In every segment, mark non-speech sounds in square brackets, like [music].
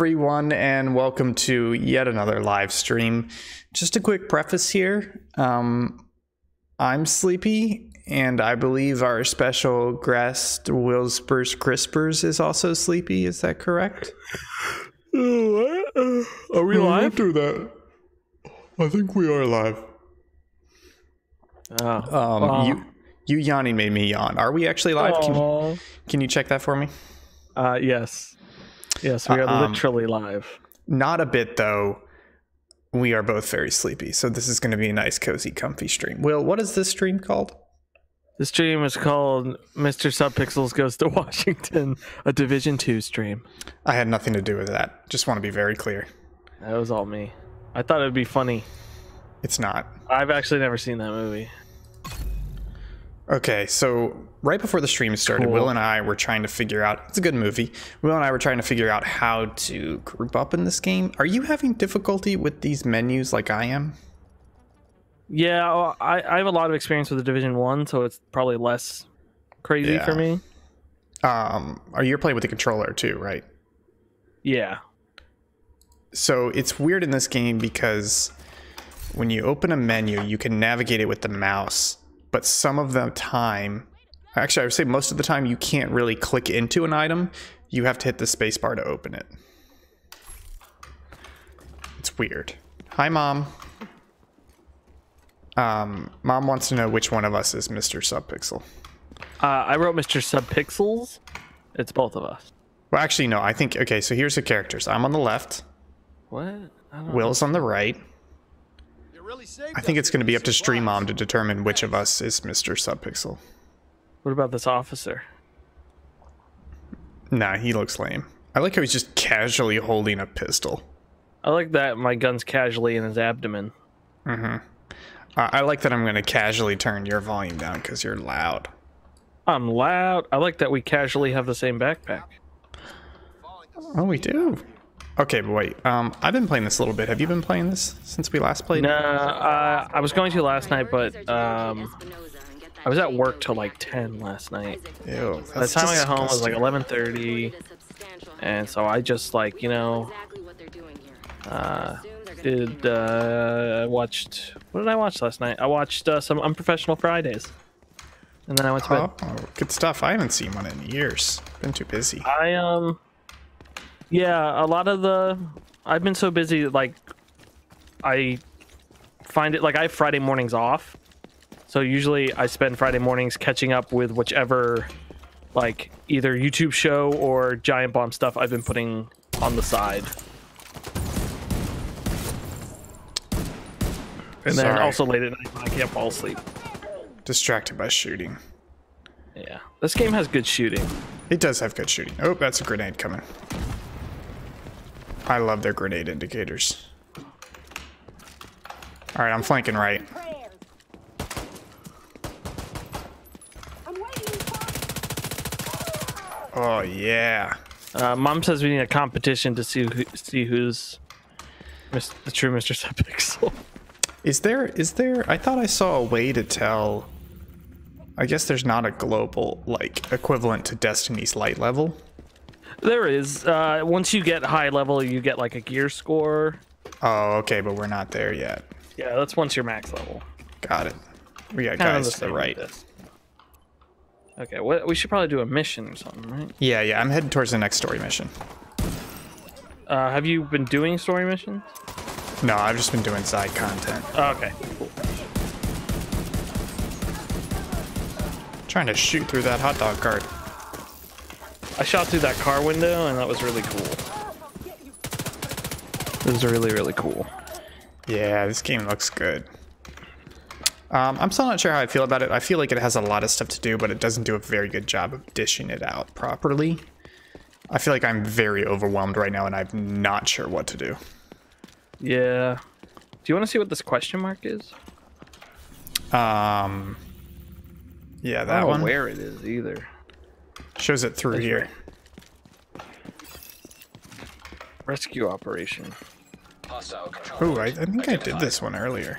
everyone, and welcome to yet another live stream. Just a quick preface here. Um, I'm sleepy, and I believe our special guest, Wilspers Crispers, is also sleepy. Is that correct? What? Are we live? do that. I think we are live. Oh. Um, Aw. you, you yawning made me yawn. Are we actually live? Can, Aw. can you check that for me? Uh, yes. Yes, we are Um, literally live. Not a bit, though. We are both very sleepy, so this is going to be a nice, cozy, comfy stream. Will, what is this stream called? The stream is called Mr. Subpixels Goes to [laughs] Washington, a Division 2 stream. I had nothing to do with that. Just want to be very clear. That was all me. I thought it would be funny. It's not. I've actually never seen that movie. Okay, so right before the stream started, Cool. Will and I were trying to figure out. It's a good movie. Will and I were trying to figure out how to group up in this game. Are you having difficulty with these menus like I am? Yeah, well, I, I have a lot of experience with the Division 1, so it's probably less crazy Yeah. for me. Um, are you playing with the controller too, right? Yeah. So it's weird in this game because when you open a menu, you can navigate it with the mouse, but some of the time, actually, I would say most of the time, you can't really click into an item. You have to hit the spacebar to open it. It's weird. Hi, mom. Um, mom wants to know which one of us is Mr. Subpixel. Uh, I wrote Mr. Subpixels. It's both of us. Well, actually, no. I think okay. So here's the characters. I'm on the left. What? I don't Will's on the right. You really saved I think it's going to be up to Stream Mom to determine which of us is Mr. Subpixel. What about this officer? Nah, he looks lame. I like how he's just casually holding a pistol. I like that my gun's casually in his abdomen. Uh, I like that I'm going to casually turn your volume down because you're loud. I'm loud. I like that we casually have the same backpack. Oh, we do. Okay, but wait. Um, I've been playing this a little bit. Have you been playing this since we last played? No, uh, I was going to last night, but um, I was at work till like 10 last night. Ew, By the time I got home, it was like 11:30, and so I just like you know uh, did uh, I watched what did I watch last night? I watched uh, some Unprofessional Fridays, and then I went to bed. Oh, good stuff. I haven't seen one in years. Been too busy. I um yeah, a lot of the I've been so busy like I find it like I have Friday mornings off. So usually I spend Friday mornings catching up with whichever like either YouTube show or Giant Bomb stuff I've been putting on the side. And then Sorry. also late at night when I can't fall asleep. Distracted by shooting. Yeah. This game has good shooting. It does have good shooting. Oh, that's a grenade coming. I love their grenade indicators. All right, I'm flanking right. Oh yeah. Uh, Mom says we need a competition to see who, see who's Mis- the true Mr. Subpixel. Is there is there I thought I saw a way to tell I guess there's not a global like equivalent to Destiny's light level. There is. Uh, once you get high level, you get like a gear score. Oh, okay, but we're not there yet. Yeah, that's once you're max level. Got it. We got Kind of guys the to the right. Okay, what, we should probably do a mission or something, right? Yeah, yeah, I'm heading towards the next story mission. Uh, have you been doing story missions? No, I've just been doing side content. Oh, okay, cool. Trying to shoot through that hot dog cart. I shot through that car window, and that was really cool. It was really, really cool. Yeah, this game looks good. Um, I'm still not sure how I feel about it. I feel like it has a lot of stuff to do, but it doesn't do a very good job of dishing it out properly. I feel like I'm very overwhelmed right now, and I'm not sure what to do. Yeah. Do you want to see what this question mark is? Um, yeah, I that don't one know where it is either. Shows it through That's here. Rescue operation. Ooh, I, I think I did this one earlier.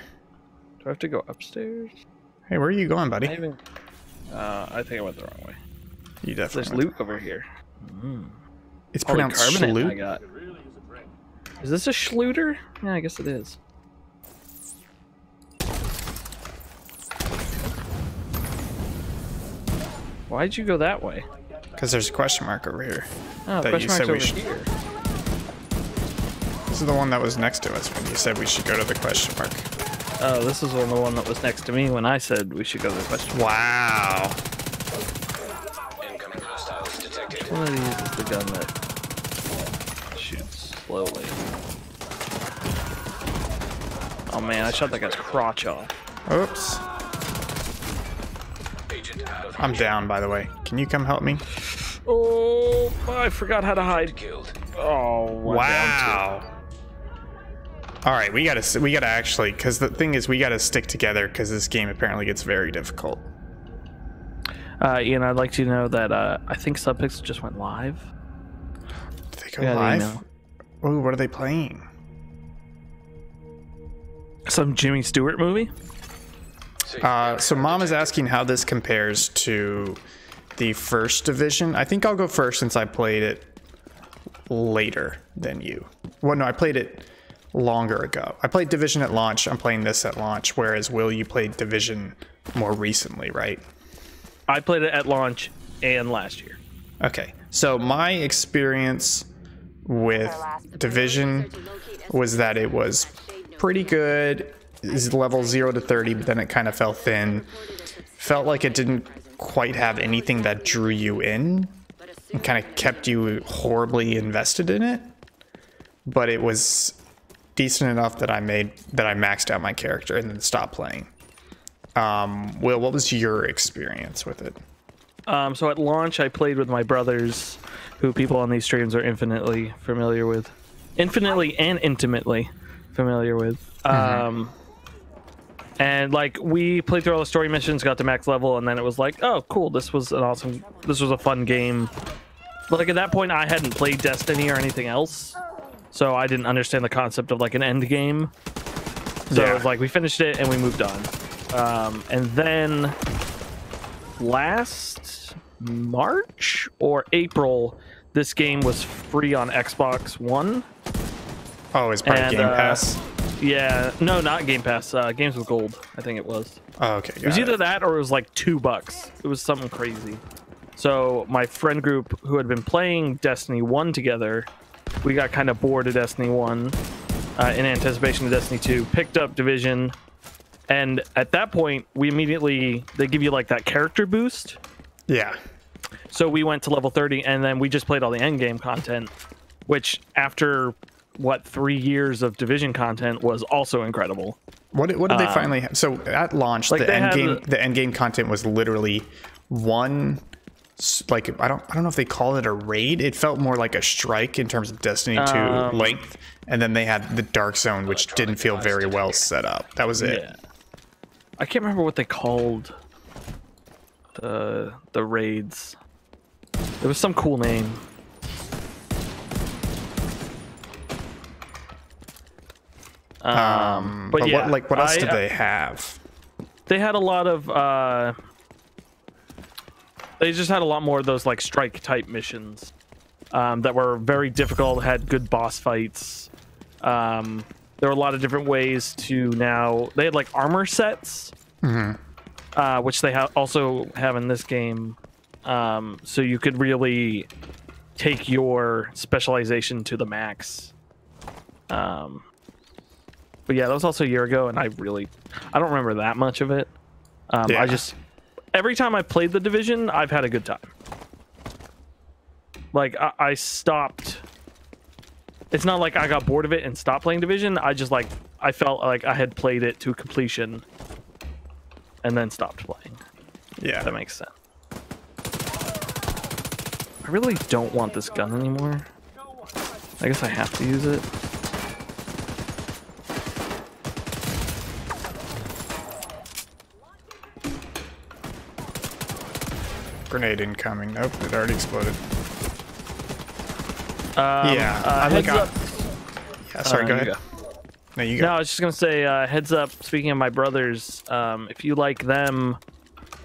Do I have to go upstairs? Hey, where are you going, buddy? I even. Uh, I think I went the wrong way. You definitely. There's loot over here. It's All the pronounced carbonate I got. Is this a Schluter? Yeah, I guess it is. Why'd you go that way? Because there's a question mark over here. Oh, That question you said we should- here. This is the one that was next to us when you said we should go to the question mark. Oh, this is the one that was next to me when I said we should go to the question. Mark. Wow. Incoming hostiles detected. One of these is the gun that shoots slowly. Oh man, I shot that guy's crotch off. Oops. Agent out of I'm down, by the way. Can you come help me? Oh, I forgot how to hide. killed. Oh, Wow. All right, we gotta we gotta actually because the thing is we gotta stick together because this game apparently gets very difficult. Uh, Ian, I'd like you to know that uh, I think Subpixel just went live. Did they go Yeah, live? email. Oh, what are they playing? Some Jimmy Stewart movie. Uh, so mom is asking how this compares to the first division. I think I'll go first since I played it later than you. Well, no, I played it longer ago. I played Division at launch. I'm playing this at launch. Whereas Will, you played Division more recently, right? I played it at launch and last year. Okay. So my experience with Division was that it was pretty good. Is level 0 to 30, but then it kind of fell thin. Felt like it didn't quite have anything that drew you in and kind of kept you horribly invested in it. But it was decent enough that I made that I maxed out my character and then stopped playing. Um, Will, what was your experience with it? Um, so at launch, I played with my brothers, who people on these streams are infinitely familiar with, infinitely and intimately familiar with. Um, and like we played through all the story missions, got to max level, and then it was like, oh, cool, this was an awesome, this was a fun game. But like at that point, I hadn't played Destiny or anything else, so I didn't understand the concept of like an end game. So it was like we finished it and we moved on. Um, and then last March or April, this game was free on Xbox One. Oh, it's part of Game uh, Pass. Yeah, no, not Game Pass. Uh, Games with Gold, I think it was. Oh, okay. It was either it. that or it was like two bucks. It was something crazy. So my friend group who had been playing Destiny 1 together, we got kind of bored of Destiny 1 uh, in anticipation of Destiny 2, picked up Division, and at that point, we immediately, they give you like that character boost. Yeah. So we went to level 30 and then we just played all the end game content, which after what three years of division content was also incredible. What did, what did they finally have? So at launch, like the end game the- the end game content was literally one like I don't I don't know if they call it a raid. It felt more like a strike in terms of Destiny 2 Um, length. And then they had the Dark Zone, which didn't feel very well set up. That was it. Yeah. I can't remember what they called the the raids. It was some cool name. Um, but, But, yeah, what like what else I- did they have? they had a lot of uh they just had a lot more of those like strike type missions um, that were very difficult had good boss fights. Um, there were a lot of different ways to now they had like armor sets uh, which they ha- also have in this game. Um, so you could really take your specialization to the max. Um, but yeah, that was also a year ago, and I really, I don't remember that much of it. Um, Yeah. I just, every time I played the division, I've had a good time. Like I, I stopped. It's not like I got bored of it and stopped playing division. I just like I felt like I had played it to completion, and then stopped playing. Yeah. That makes sense. I really don't want this gun anymore. I guess I have to use it. Grenade incoming. Nope, it already exploded. Um, Yeah, uh, I heads like I- up. Yeah, sorry, Uh, go you ahead. No, you go. No, I was just gonna say, uh, heads up. Speaking of my brothers, um, if you like them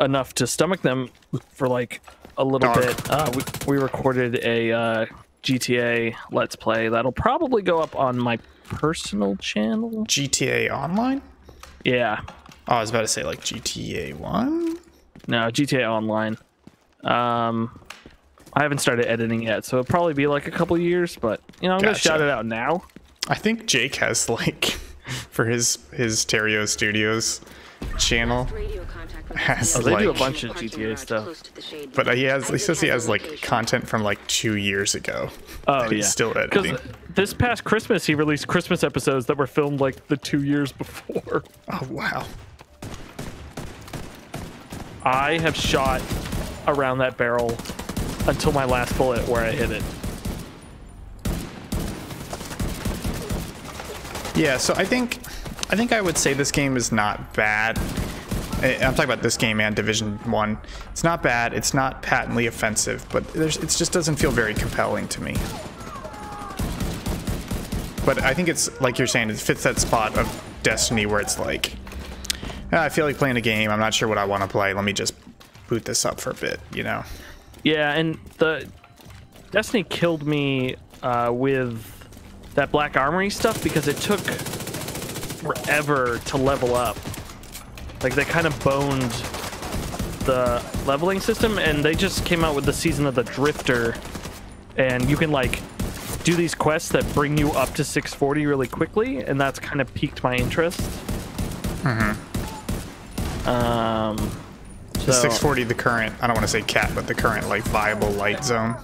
enough to stomach them for like a little Dark. bit, uh, we, we recorded a uh, GTA Let's Play that'll probably go up on my personal channel. GTA Online? Yeah, Oh, I was about to say like GTA 1? no GTA Online. Um, I haven't started editing yet, so it'll probably be like a couple years. But you know, I'm gonna shout it out now. I think Jake has like [laughs] for his his Theriault Studios channel. Has Oh, they do a bunch of GTA stuff. But he has he says he has like content from like 2 years ago. [laughs] Oh that he's yeah, still editing. Because this past Christmas, he released Christmas episodes that were filmed like the two years before. Oh wow. I have shot around that barrel until my last bullet where I hit it. Yeah, so I think I think I would say this game is not bad. I- I'm talking about this game and Division One. It's not bad. It's not patently offensive, but it just doesn't feel very compelling to me. But I think it's like you're saying, it fits that spot of Destiny where it's like, "Ah, I feel like playing a game. I'm not sure what I want to play. Let me just boot this up for a bit, you know? Yeah, and the Destiny killed me uh, with that Black Armory stuff because it took forever to level up. Like they kind of boned the leveling system, and they just came out with the season of the Drifter, and you can like do these quests that bring you up to 640 really quickly, and that's kind of piqued my interest. Um, The so- 640, the current, I don't want to say cat, but the current like viable light zone.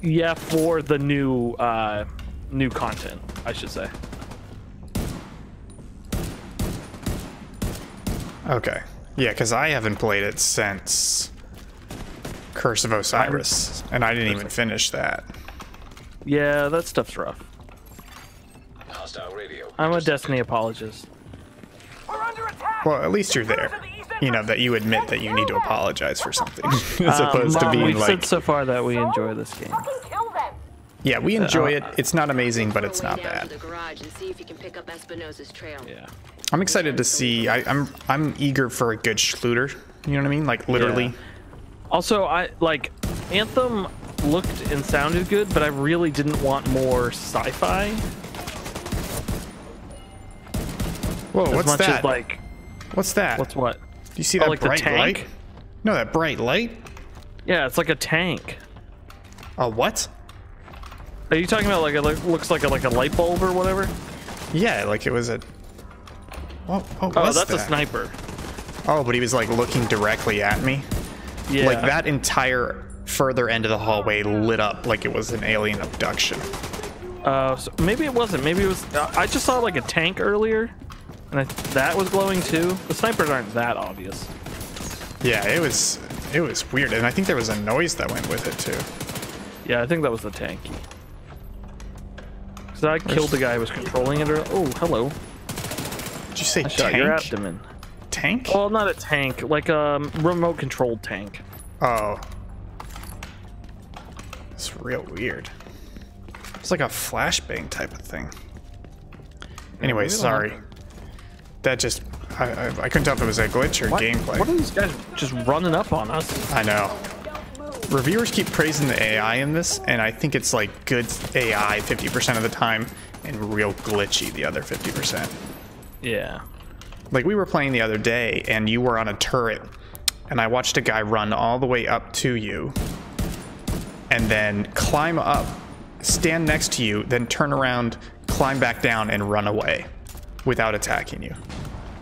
Yeah, for the new uh new content, I should say. Okay. Yeah, because I haven't played it since Curse of Osiris, and I didn't even finish that. Yeah, that stuff's rough. Radio. I'm a Destiny apologist. Well, at least you're there. You know, that you admit that you need to apologize for something. [laughs] As Um, opposed to being we've like, said so far that we enjoy this game. Yeah, we enjoy it. It's not amazing, but it's not bad. To the garage and see if you can pick up Espinosa's trail. Yeah. I'm excited to see. I, I'm I'm eager for a good Schluter. You know what I mean? Like literally. Yeah. Also, I like Anthem looked and sounded good, but I really didn't want more sci-fi. Whoa, As what's much that? as like what's that? what's what? Do you see Oh, that like the bright light? No, that bright light. Yeah, it's like a tank. A what? Are you talking about like it looks like a like a light bulb or whatever? Yeah, like it was a. What, what Oh, was that's a sniper. Oh, but he was like looking directly at me. Yeah. Like that entire further end of the hallway lit up like it was an alien abduction. Uh, so maybe it wasn't. Maybe it was. Uh, I just saw like a tank earlier, and I, that was glowing too. The snipers aren't that obvious. Yeah, it was it was weird, and I think there was a noise that went with it too. Yeah, I think that was the tanky. Cause I killed the guy who was controlling it. Or, oh, hello. Did you say I shot your tank? abdomen. Tank? Well, not a tank, like a remote controlled tank. Oh. It's real weird. It's like a flashbang type of thing. Anyway, sorry. That just I, I, I couldn't tell if it was a glitch or What, gameplay. what are these guys just running up on us? I know. Reviewers keep praising the AI in this, and I think it's like good AI 50% of the time and real glitchy the other 50%. Yeah. Like we were playing the other day, and you were on a turret, and I watched a guy run all the way up to you, and then climb up, stand next to you, then turn around, climb back down, and run away without attacking you.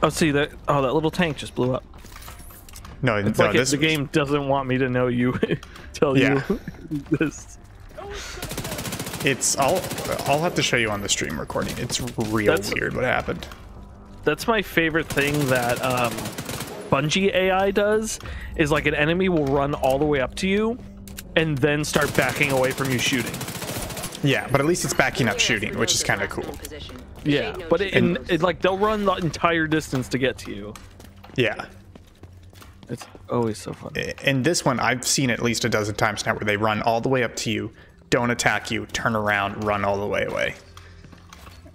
Oh, see that? Oh, that little tank just blew up. No, It's no, like it- the game doesn't want me to know you. [laughs] tell Yeah. you [laughs] this. It's I'll I'll have to show you on the stream recording. It's real That's- weird what happened. That's my favorite thing that um, Bungie AI does. Is like an enemy will run all the way up to you, and then start backing away from you shooting. Yeah, but at least it's backing up shooting, which is kind of cool. Yeah, but it, and it, like they'll run the entire distance to get to you. Yeah. It's always so fun. In this one, I've seen at least a dozen times now where they run all the way up to you, don't attack you, turn around, run all the way away.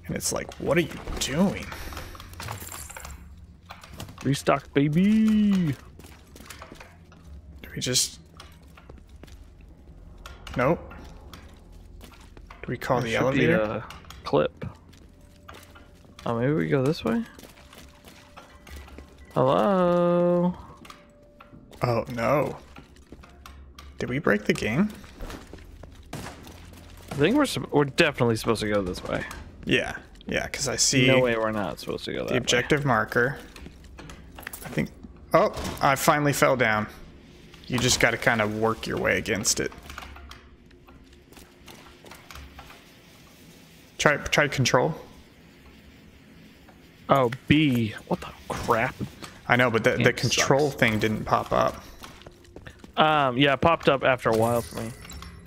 And it's like, what are you doing? Restock, baby. Do we just. Nope. Do we call the elevator? a clip. Oh, maybe we go this way. Hello. Oh no. Did we break the game? I think we're we're definitely supposed to go this way. Yeah. Yeah, because I see No way we're not supposed to go that the way. objective marker. I think. Oh, I finally fell down. You just got to kind of work your way against it. Try try control. Oh, B. What the crap? I know, but the, the control sucks. thing didn't pop up. Um, yeah, it popped up after a while for me.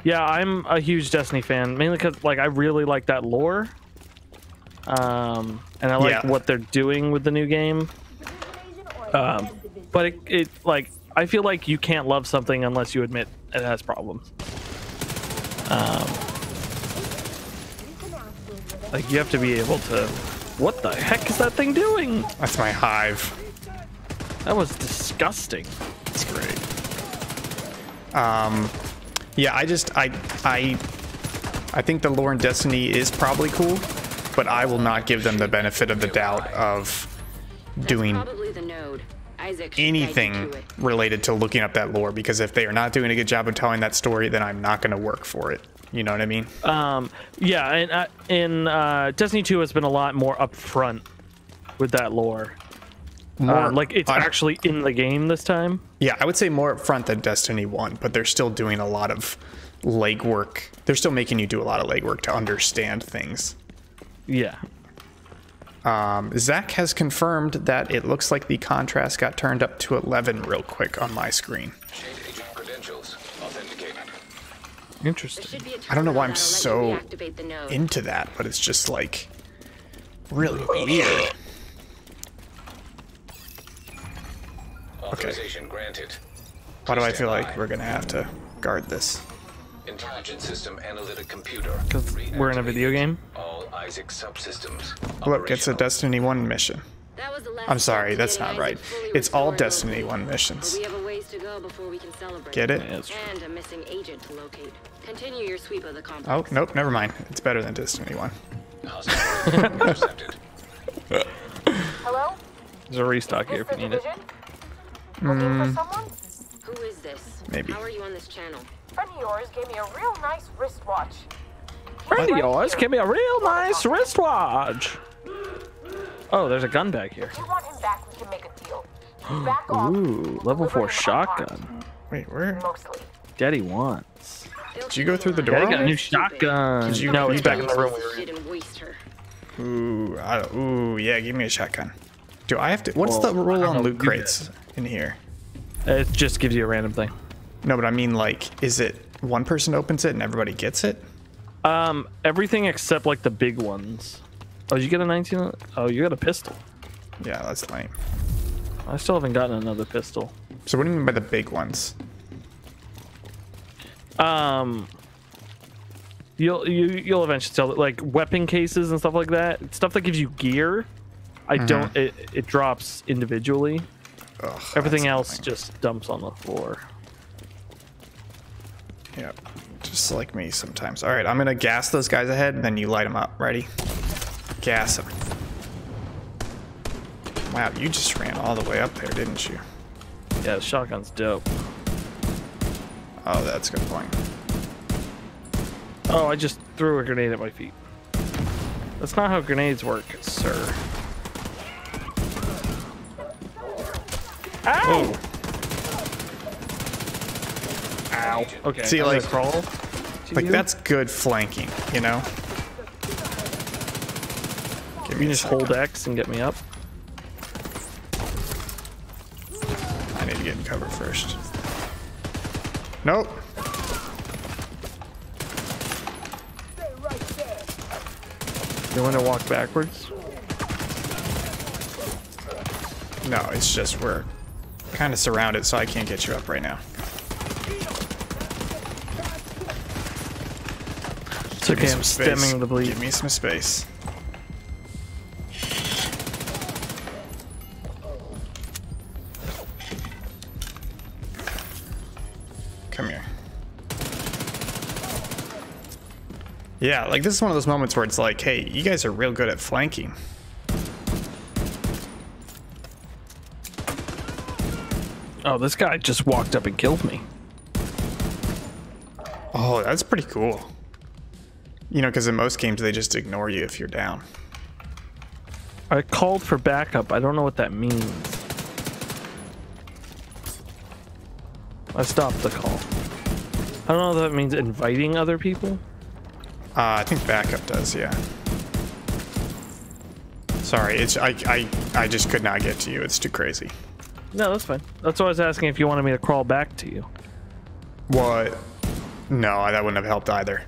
Yeah, I'm a huge Destiny fan, mainly because like I really like that lore. Um, and I like Yeah. what they're doing with the new game. Um, but it, it like I feel like you can't love something unless you admit it has problems. Um, like you have to be able to. What the heck is that thing doing? That's my hive. That was disgusting. It's great. Um, yeah, I just I I I think the lore in Destiny is probably cool, but I will not give them the benefit of the doubt of doing Probably the node. ISAC should guide you anything related to looking up that lore because if they are not doing a good job of telling that story, then I'm not going to work for it. You know what I mean? Um, yeah, and uh, in uh, Destiny 2 has been a lot more upfront with that lore. Uh, like it's I- actually in the game this time. Yeah, I would say more upfront than Destiny 1, but they're still doing a lot of legwork. They're still making you do a lot of legwork to understand things. Yeah. Um, Zach has confirmed that it looks like the contrast got turned up to 11 real quick on my screen. Change agent credentials authenticated. There Interesting. should be a I don't know why I'm that'll let you so reactivate the node. into that, but it's just like really weird. Authorization granted. Why do I feel like we're gonna have to guard this? Intelligent system analytic computer. Because we're in a video game. All ISAC subsystems. Look, it's a. Destiny 1 mission. That was the last I'm sorry, that's not right. It's all restored Destiny locally. 1 But missions. We have a ways to go before we can celebrate. Get it? Yeah. And a missing agent to locate. Continue your sweep of the Oh, nope, never mind. It's better than Destiny 1. Hostile radio intercepted. Hello? There's a restock here if you need it. division? Looking for? Mm. Who is this? Maybe. How are you on this channel? Friend of yours gave me a real nice wristwatch. Friend of yours, here. give me a real nice wristwatch. Oh, there's a gun bag here. If you want him back, we can make a deal. Back off. Ooh, level four shotgun. Wait, where? Mostly. Daddy wants. Did you go through the door? Daddy got a new shotgun. Did you- no, it's you back in the room we were in. Waste her. Ooh, I, ooh, yeah, give me a shotgun. Do I have to? What's Well, the I rule on loot crates in here? It just gives you a random thing. No, but I mean, like, is it one person opens it and everybody gets it? Um, everything except like the big ones. Oh, you get a 19? Oh, you got a pistol. Yeah, that's lame. I still haven't gotten another pistol. So what do you mean by the big ones? Um, you'll you you'll eventually sell it like weapon cases and stuff like that. Stuff that gives you gear. I don't. It it drops individually. Ugh, Everything else annoying. just dumps on the floor. Yep, just like me sometimes. All right, I'm gonna gas those guys ahead, and then you light them up. Ready? Gas them. Wow, you just ran all the way up there, didn't you? Yeah, the shotgun's dope. Oh, that's a good point. Oh, I just threw a grenade at my feet. That's not how grenades work, sir. Ow! Ow. Okay. See, like- crawl. Like you. that's good flanking, you know. Give You me can a just hold. X and get me up. I need to get in cover first. Nope. You want to walk backwards? No, it's just we're kind of surrounded, so I can't get you up right now. It's okay, I'm space. stemming the bleed. Give me some space. Yeah, like this is one of those moments where it's like, hey, you guys are real good at flanking. Oh, this guy just walked up and killed me. Oh, that's pretty cool. You know, because in most games they just ignore you if you're down. I called for backup. I don't know what that means. I stopped the call. I don't know if that means inviting other people. Uh, I think backup does, yeah. Sorry, it's I, I I just could not get to you. It's too crazy. No, that's fine. That's why I was asking if you wanted me to crawl back to you. What? No, that wouldn't have helped either.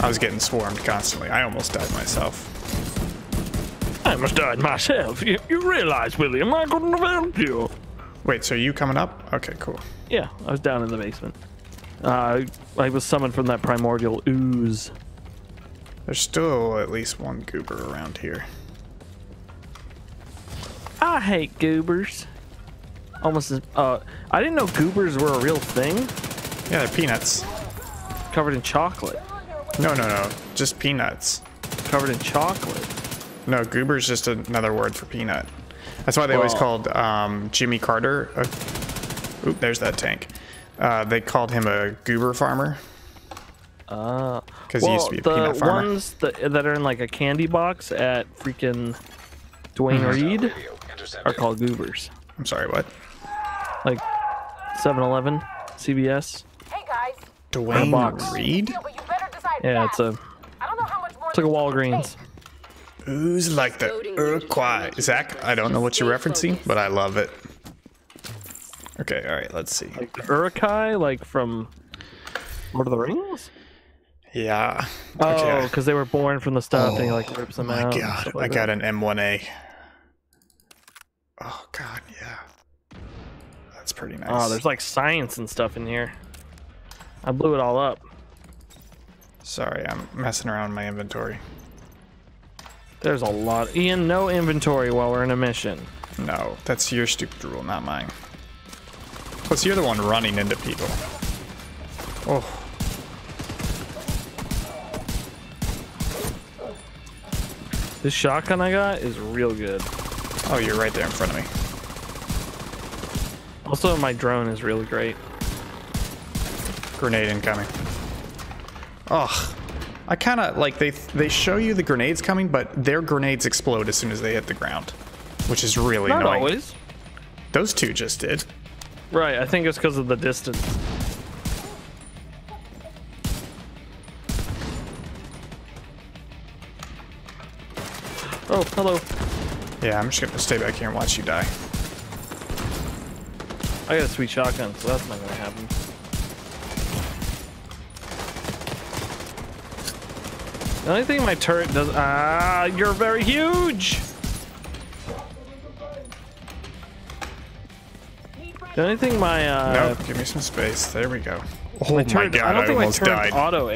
I was getting swarmed constantly. I almost died myself. I almost died myself. You, you realize, William, I couldn't have helped you. Wait, so you coming up? Okay, cool. Yeah, I was down in the basement. Uh, I was summoned from that primordial ooze. There's still at least one goober around here. I hate goobers. Almost as, uh, I didn't know goobers were a real thing. Yeah, they're peanuts. Covered in chocolate. No, no, no. Just peanuts. Covered in chocolate. No, goober's just another word for peanut. That's why they always called um, Jimmy Carter. A, oop, there's that tank. Uh, they called him a goober farmer Uh, because well, he used to be a the peanut farmer. ones that, that are in like a candy box at freaking Duane Reade are called goobers. I'm sorry, what? Like 7-Eleven, CVS. Hey guys. Dwayne box. Reed? Deal, but you better decide Yeah, it's a I don't know how much more it's like a this is gonna Walgreens. take. Who's like the Loading Uruguay? Zach, I don't know what you're referencing, but I love it. Okay, all right, let's see. Like the Uruk-hai, like from Lord of the Rings. Yeah. Oh, Okay. because they were born from the stuff and he like rips oh them My out. God, stuff I got that. an M1A. Oh God, yeah. That's pretty oh, nice. Oh, there's like science and stuff in here. I blew it all up. Sorry, I'm messing around in my inventory. There's a lot. Ian, no inventory while we're in a mission. No, that's your stupid rule, not mine. Plus, you're the one running into people. Oh, This shotgun I got is real good. oh, you're right there in front of me. Also, my drone is really great. Grenade incoming. Ugh. I kind of like they they show you the grenades coming, but their grenades explode as soon as they hit the ground, which is really Not annoying. always. Those two just did. Right, I think it's because of the distance. Oh, hello. Yeah, I'm just gonna stay back here and watch you die. I got a sweet shotgun, so that's not gonna happen. The only thing my turret does. Ah, you're very huge! The only thing my. Uh, nope, give me some space. There we go. Oh my my, turret, god, I don't think my almost turret died. auto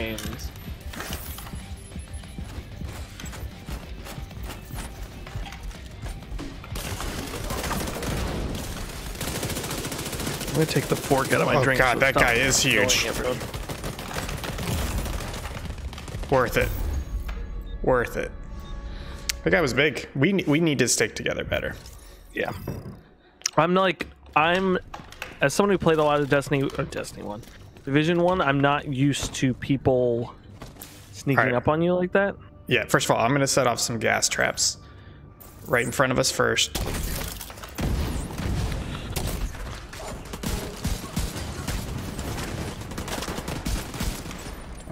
gonna take the fork out of my Oh drink. God, so that guy is huge. Worth it. Worth it. The guy was big. We we need to stick together better. Yeah. I'm like I'm as someone who played a lot of Destiny or Destiny One, Division One. I'm not used to people sneaking Alright. up on you like that. Yeah, first of all, I'm gonna set off some gas traps right in front of us first.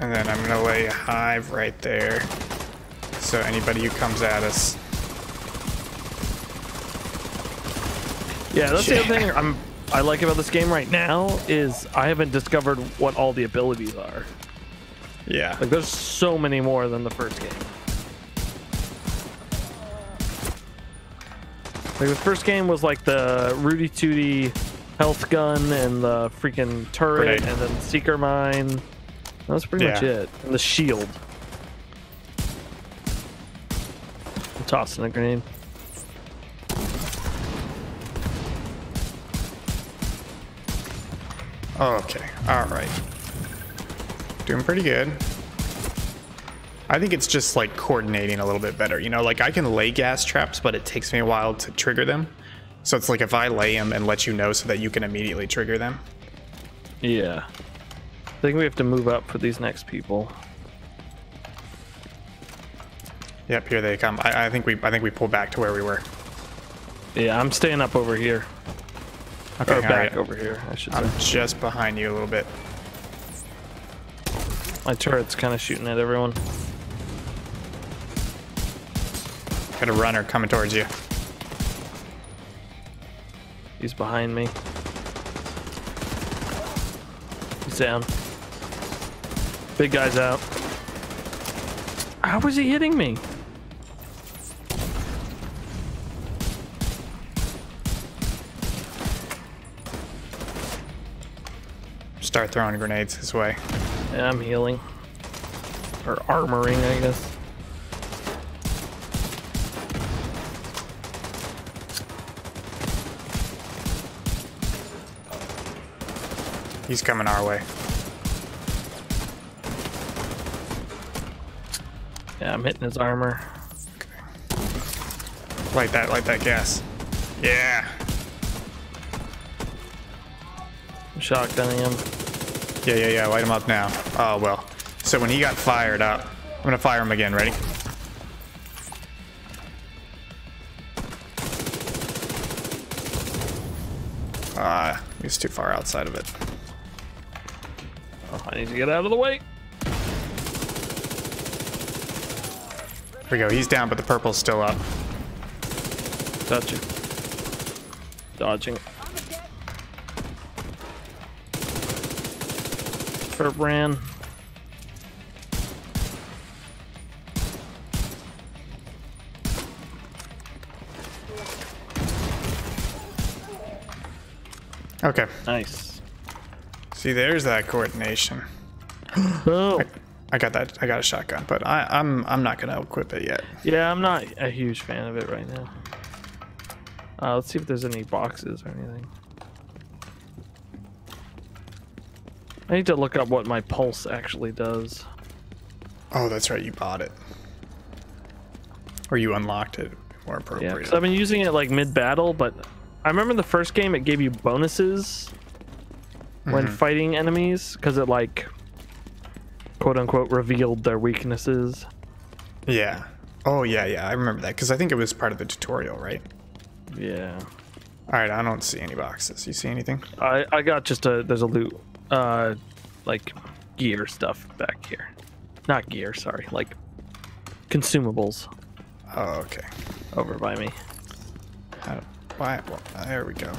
And then I'm gonna lay a hive right there. So anybody who comes at us. Yeah, that's the other thing I'm I like about this game right now is I haven't discovered what all the abilities are. Yeah. Like there's so many more than the first game. Like the first game was like the Rudy Tooty health gun and the freaking turret Grenade. and then seeker mine. That was pretty much it. And the shield. I'm tossing a grenade. Okay. All right. Doing pretty good. I think it's just like coordinating a little bit better. You know, like I can lay gas traps, but it takes me a while to trigger them. So it's like if I lay them and let you know so that you can immediately trigger them. Yeah. I think we have to move up for these next people. Yep, here they come. I, I think we I think we pull back to where we were. Yeah, I'm staying up over here. Okay, Or back right. over here, I should. I'm just behind you a little bit. My turret's kind of shooting at everyone. Got a runner coming towards you. He's behind me. He's down. Big guy's out. How was he hitting me? Start throwing grenades his way. Yeah, I'm healing. Or armoring, I guess. He's coming our way. Yeah, I'm hitting his armor. Light that, light that gas. Yeah. I'm shotgunning him. Yeah, yeah, yeah. Light him up now. Oh, well. So when he got fired up, I'm going to fire him again. Ready? Ah, he's too far outside of it. Oh, I need to get out of the way. Here we go. He's down, but the purple's still up. Gotcha. Dodging. Ferb ran. Okay. Nice. See, there's that coordination. [gasps] Oh, I got that. I got a shotgun, but I, I'm I'm not gonna equip it yet. yeah, I'm not a huge fan of it right now. Uh, let's see if there's any boxes or anything. I need to look up what my pulse actually does. Oh, that's right. You bought it, or you unlocked it. More appropriate. because I've been using it like mid battle, but I remember the first game it gave you bonuses when fighting enemies because it like quote unquote revealed their weaknesses. Yeah. Oh yeah, yeah. I remember that because I think it was part of the tutorial, right? Yeah, All right. I don't see any boxes. You see anything? I I got just a there's a loot uh like gear stuff back here, not gear, sorry, like consumables Oh, okay. over by me. How, why? Well, there we go.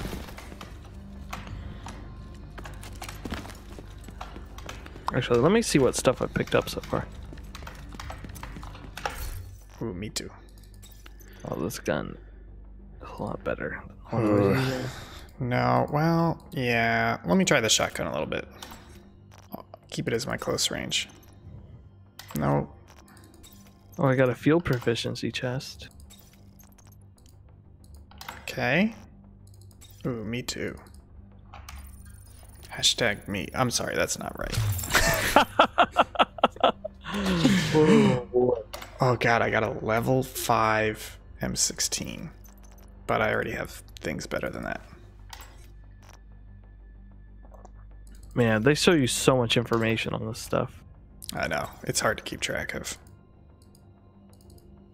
Actually, let me see what stuff I've picked up so far. Ooh, me too. Oh, this gun is a lot better. than what I was Ugh. using. No. Well, yeah. Let me try the shotgun a little bit. I'll keep it as my close range. No. Oh, I got a field proficiency chest. Okay. Ooh, me too. Hashtag me. I'm sorry, that's not right. Oh god, I got a level 5 M16. But I already have things better than that. Man, they show you so much information on this stuff. I know. It's hard to keep track of.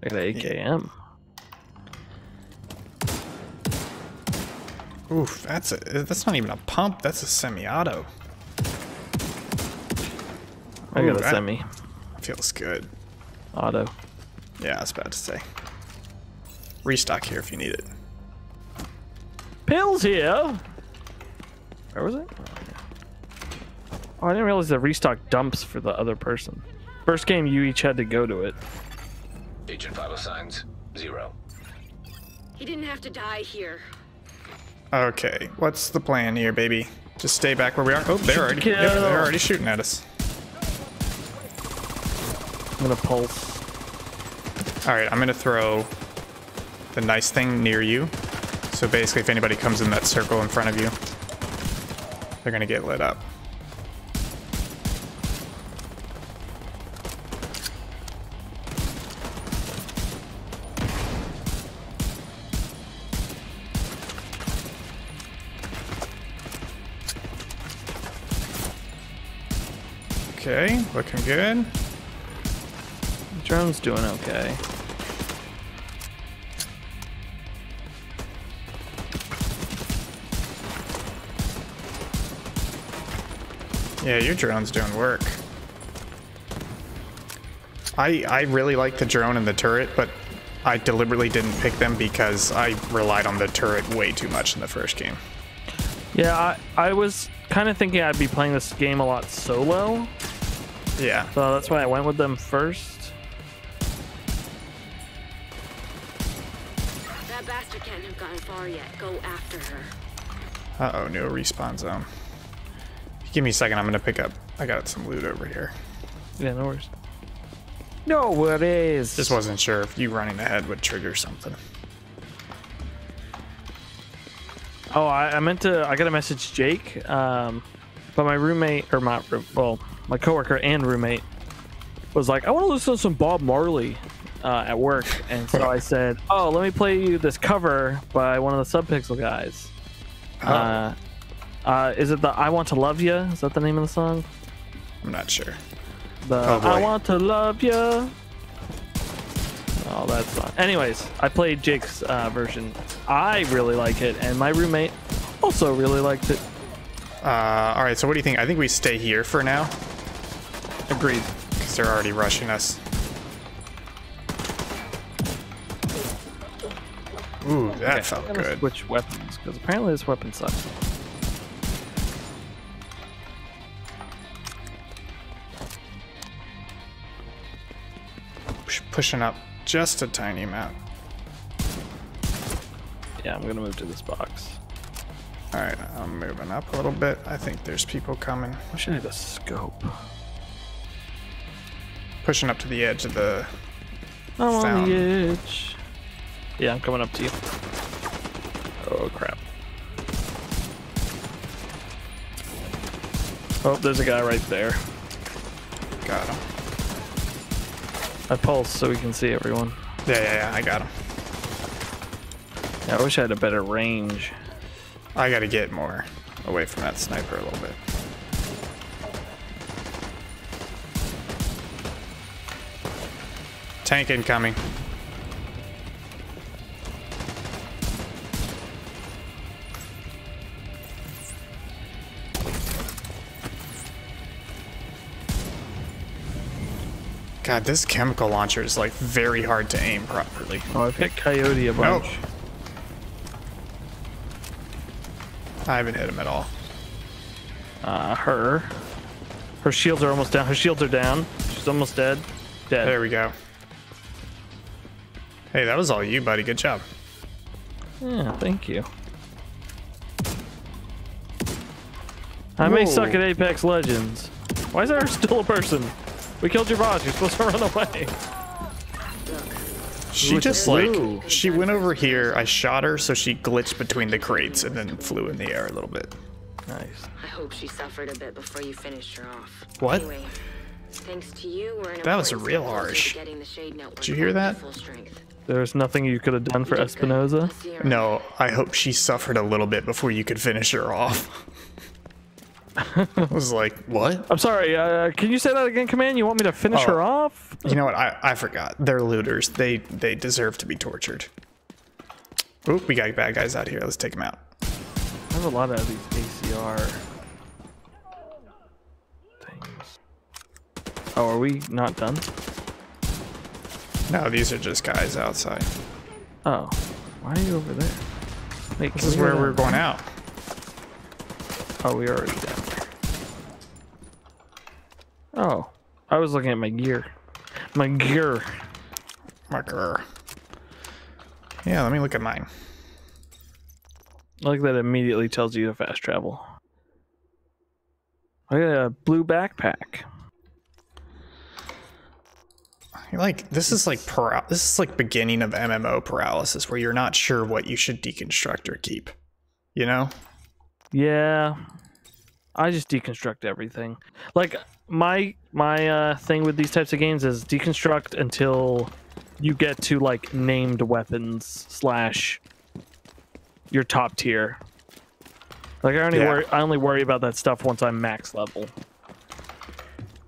Got an AKM. Oof, that's a that's not even a pump, that's a semi-auto. I Ooh, got a that- semi Feels good. auto. Yeah, I was about to say. Restock here if you need it. Pills here. Where was it? Oh, I didn't realize the restock dumps for the other person. First game, you each had to go to it. Agent vital oh signs zero. He didn't have to die here. Okay, what's the plan here, baby? Just stay back where we are. Oh, they're already, kill. yep, they're already shooting at us. I'm gonna pulse. Alright, I'm gonna throw the nice thing near you. So basically if anybody comes in that circle in front of you, they're gonna get lit up. Okay, looking good. Drone's doing okay. Yeah, your drone's doing work. I I really like the drone and the turret, but I deliberately didn't pick them because I relied on the turret way too much in the first game. Yeah, I, I was kind of thinking I'd be playing this game a lot solo, Yeah. so that's why I went with them first. Bastard can't gotten far yet. Go after her. Uh oh, new respawn zone. Give me a second, I'm gonna pick up. I got some loot over here. Yeah, no worries. No worries. Just wasn't sure if you running ahead would trigger something. Oh, I, I meant to. I got to message Jake, um, but my roommate or my well, my coworker and roommate was like, "I want to listen to some Bob Marley uh, at work," and so I said, "Oh, let me play you this cover by one of the Subpixel guys." Uh, uh, is it the "I Want to Love You"? Is that the name of the song? I'm not sure. The Oh. I Want to Love You. Oh, that's fun. Anyways, I played Jake's uh, version. I really like it, and my roommate also really liked it. Uh, all right, so what do you think? I think we stay here for now Agreed. because they're already rushing us. Ooh, that Okay, felt I'm gonna good. Switch weapons because apparently this weapon sucks. Pushing up just a tiny amount. Yeah, I'm gonna move to this box. All right, I'm moving up a little bit. I think there's people coming. Wish should need a scope. Pushing up to the edge of the. I'm on the edge. Yeah, I'm coming up to you. Oh crap. Oh, there's a guy right there. Got him. I pulse so we can see everyone. Yeah, yeah, yeah. I got him. Yeah, I wish I had a better range. I got to get more away from that sniper a little bit. Tank incoming. God, this chemical launcher is like very hard to aim properly. Oh, I've hit Coyote a bunch. Nope. I haven't hit him at all. Uh, her. Her shields are almost down. Her shields are down. She's almost dead. Dead. There we go. Hey, that was all you, buddy. Good job. Yeah, thank you. I may suck at Apex Legends. Why is there still a person? We killed your boss. You're supposed to [laughs] run away. She Look just like Blue. she went over here. I shot her, so she glitched between the crates and then flew in the air a little bit. Nice. I hope she suffered a bit before you finished her off. What? Anyway, thanks to you, we're an That was important real step closer to harsh. getting the Shade Network Did you hear that? to Full. There's nothing you could have done for You did good. Espinoza. I'll see her No, I hope she suffered a little bit before you could finish her off. [laughs] [laughs] I was like, what? I'm sorry. Uh, can you say that again, Command? You want me to finish Oh. her off? You know what? I, I forgot. They're looters. They they deserve to be tortured. Oop, we got bad guys out here. Let's take them out. I have a lot of these ACR things. Oh, are we not done? No, these are just guys outside. Oh, why are you over there? Wait, This is where we're going out. Oh, we already there. Oh, I was looking at my gear. My gear. Marker. Yeah, let me look at mine. I like that it immediately tells you to fast travel. I got a blue backpack. Like this is like para- this is like beginning of MMO paralysis where you're not sure what you should deconstruct or keep. You know? Yeah. I just deconstruct everything. Like my my uh thing with these types of games is deconstruct until you get to like named weapons slash your top tier. Like I only Yeah. worry I only worry about that stuff once I'm max level.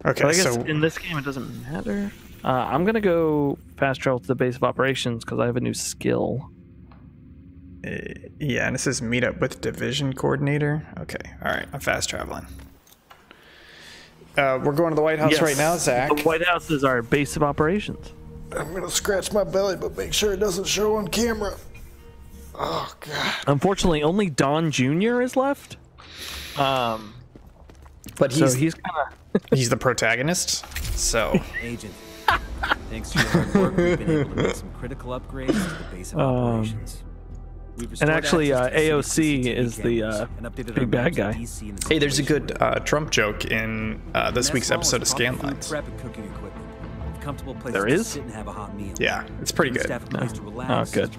Okay, But I guess so in this game it doesn't matter. Uh, I'm gonna go fast travel to the base of operations because I have a new skill. Yeah, and this is meet up with division coordinator. Okay, all right, I'm fast traveling. Uh, we're going to the White House Yes, right now, Zach. The White House is our base of operations. I'm gonna scratch my belly, but make sure it doesn't show on camera. Oh god. Unfortunately, only Don Jr. is left. Um, But so he's he's kind of [laughs] he's the protagonist. So [laughs] Agent, thanks to your hard work, we've been able to make some critical upgrades to the base of [laughs] Um, operations. We've actually, uh, AOC is the, uh, big bad guy. DC and the hey, there's a good uh, Trump joke in uh, this week's episode of is Scanlines. prep and cooking equipment. With comfortable places There to is? sit and have a hot meal. Yeah, it's pretty good. staff and place to Oh, good.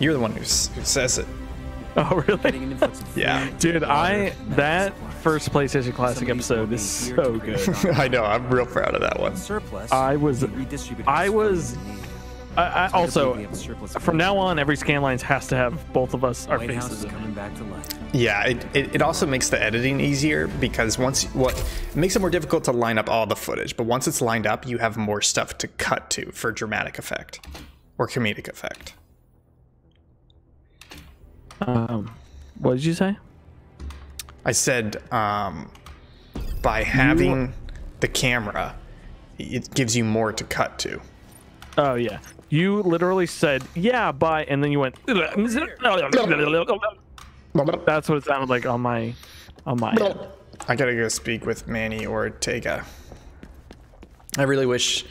You're the one who's, who says it. [laughs] Oh, Getting really? an influx of [laughs] Yeah. Dude, I that first PlayStation Classic Some of episode will is so good. [laughs] I know. I'm real proud of that one. Surplus. I was- we I was- funds in need. I, I also we have a surplus of from now on, every Scanlines has to have both of us our White faces coming back to life. Yeah, it, it, it also makes the editing easier because once what it makes it more difficult to line up all the footage, but once it's lined up, you have more stuff to cut to for dramatic effect or comedic effect. Um, what did you say? I said um, by having the camera, it gives you more to cut to. Oh yeah, you literally said yeah, bye, and then you went. That's what it sounded like on my on my end. I gotta go speak with Manny or Ortega. I really wish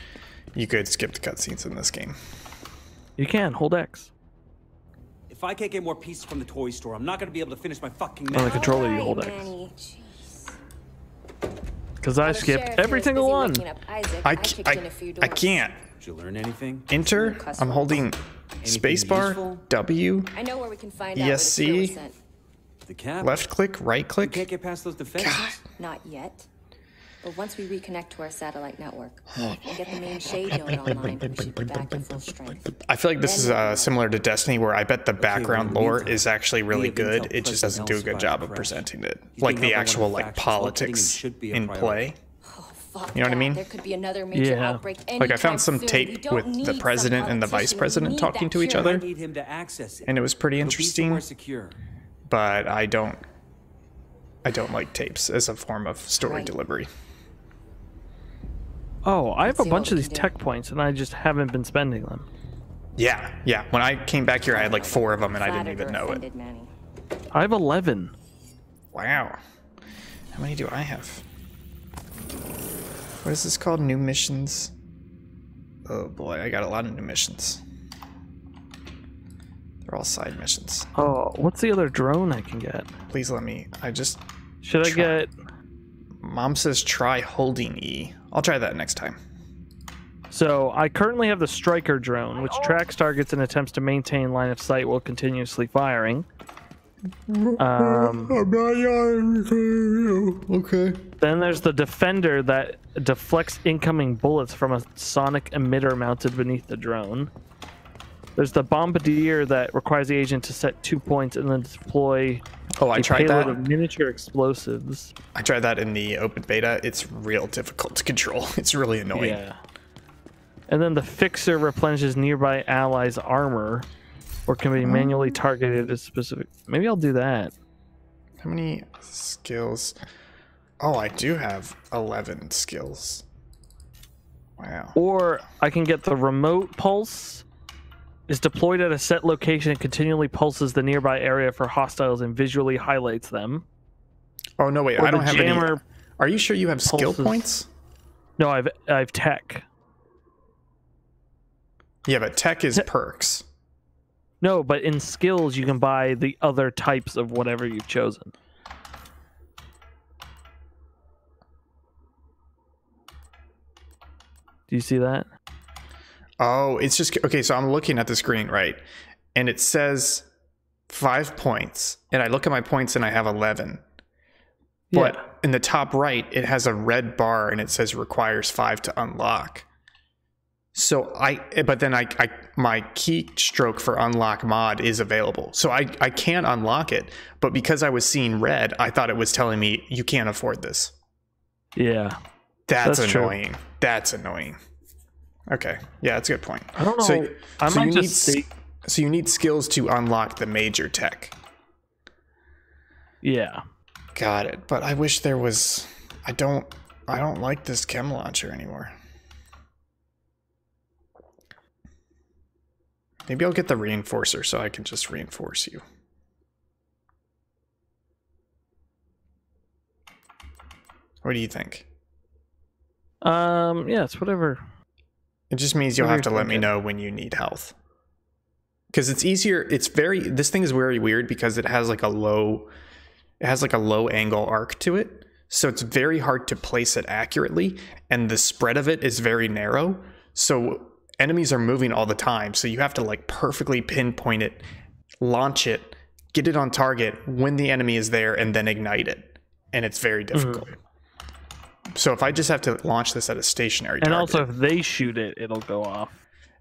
you could skip the cutscenes in this game. You can hold X If I can't get more pieces from the toy store, I'm not gonna be able to finish my fucking on the controller. You hold X because I skipped every single one. I, ca- I, I can't. Did you learn anything? Enter. I'm holding spacebar, useful? W, I know where we can find out where the ESC. sent. The cap. left click, right click. You click. can't get past those defenses. Not yet. But once we reconnect to our satellite network [sighs] and get the main shade node online, we should be back at full strength. I feel like this is uh, similar to Destiny, where I bet the background in lore is actually really good. It just doesn't do a good job of presenting it, like the held by one of actual like politics should be in play. Fuck You know what I mean? There could be another major Yeah. outbreak Like I found some soon. Tape with the president and the vice president talking to each other. Need him to access it. And it was pretty It'll interesting. somewhere secure. But I don't, I don't like tapes as a form of story Right. delivery. Oh, I have a see what bunch of these do. tech points, and I just haven't been spending them. Yeah, yeah. When I came back here, I had like four of them, and I didn't even know it. I have eleven. Wow. How many do I have? What is this called? New missions? Oh boy, I got a lot of new missions. They're all side missions. Oh, what's the other drone I can get? Please let me. I just. Should I get? Mom says try holding E. I'll try that next time. So I currently have the Striker drone, which oh. tracks targets and attempts to maintain line of sight while continuously firing. Um, [laughs] Okay. then there's the Defender that deflects incoming bullets from a sonic emitter mounted beneath the drone. There's the Bombardier that requires the agent to set two points and then deploy Oh, I a tried payload that. of miniature explosives. I tried that in the open beta. It's real difficult to control. [laughs] It's really annoying. Yeah. And then the Fixer replenishes nearby allies' armor, or can be um, manually targeted at specific. Maybe I'll do that. How many skills? Oh, I do have 11 skills. Wow. Or I can get the remote pulse. Is deployed at a set location and continually pulses the nearby area for hostiles and visually highlights them. Oh no, wait. Or I don't have any. Are you sure you have skill points? No, I've I've tech. Yeah, but tech is perks. No, but in skills you can buy the other types of whatever you've chosen. Do you see that? Oh, it's just okay. So I'm looking at the screen, right? And it says five points. And I look at my points and I have 11. But Yeah. in the top right, it has a red bar and it says requires five to unlock. So I, but then I, I my keystroke for unlock mod is available. So I, I can't unlock it. But because I was seeing red, I thought it was telling me you can't afford this. Yeah. That's, That's true. annoying. That's annoying. Okay. Yeah, that's a good point. I don't know. So, I so might you just stay- so you need skills to unlock the major tech. Yeah. Got it. But I wish there was I don't I don't like this chem launcher anymore. Maybe I'll get the reinforcer so I can just reinforce you. What do you think? Um. Yeah. It's whatever. It just means you'll have to let me know when you need health. Because it's easier. It's very. This thing is very weird because it has like a low. It has like a low angle arc to it, so it's very hard to place it accurately, and the spread of it is very narrow. So enemies are moving all the time, so you have to like perfectly pinpoint it, launch it, get it on target when the enemy is there, and then ignite it, and it's very mm-hmm. difficult. So if I just have to launch this at a stationary And target, also, if they shoot it, it'll go off.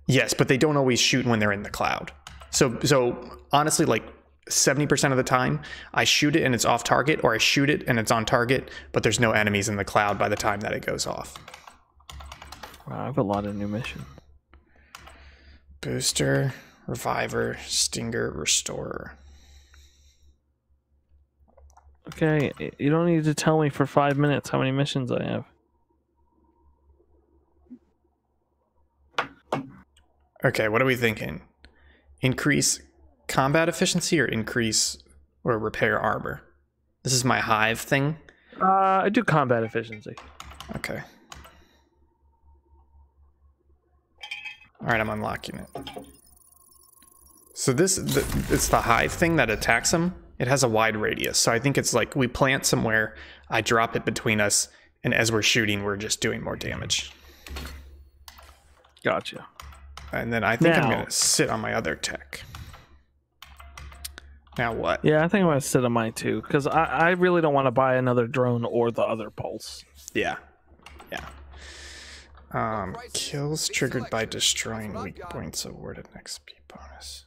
Yes, but they don't always shoot when they're in the cloud. So so honestly, like seventy percent of the time, I shoot it and it's off target, or I shoot it and it's on target, but there's no enemies in the cloud by the time that it goes off. Wow, I have a lot of new missions. Booster, reviver, stinger, restorer. Okay, you don't need to tell me for five minutes how many missions I have. Okay, what are we thinking? Increase combat efficiency or increase or repair armor? This is my hive thing. Uh, I do combat efficiency. Okay. All right, I'm unlocking it. So this, the, it's the hive thing that attacks him. It has a wide radius, so I think it's like we plant somewhere, I drop it between us, and as we're shooting, we're just doing more damage. Gotcha. And then I think I'm gonna sit on my other tech. Now what? Yeah, I think I'm gonna sit on mine too, because I, I really don't want to buy another drone or the other pulse. Yeah. Yeah. Um, kills triggered by destroying weak points awarded an XP bonus.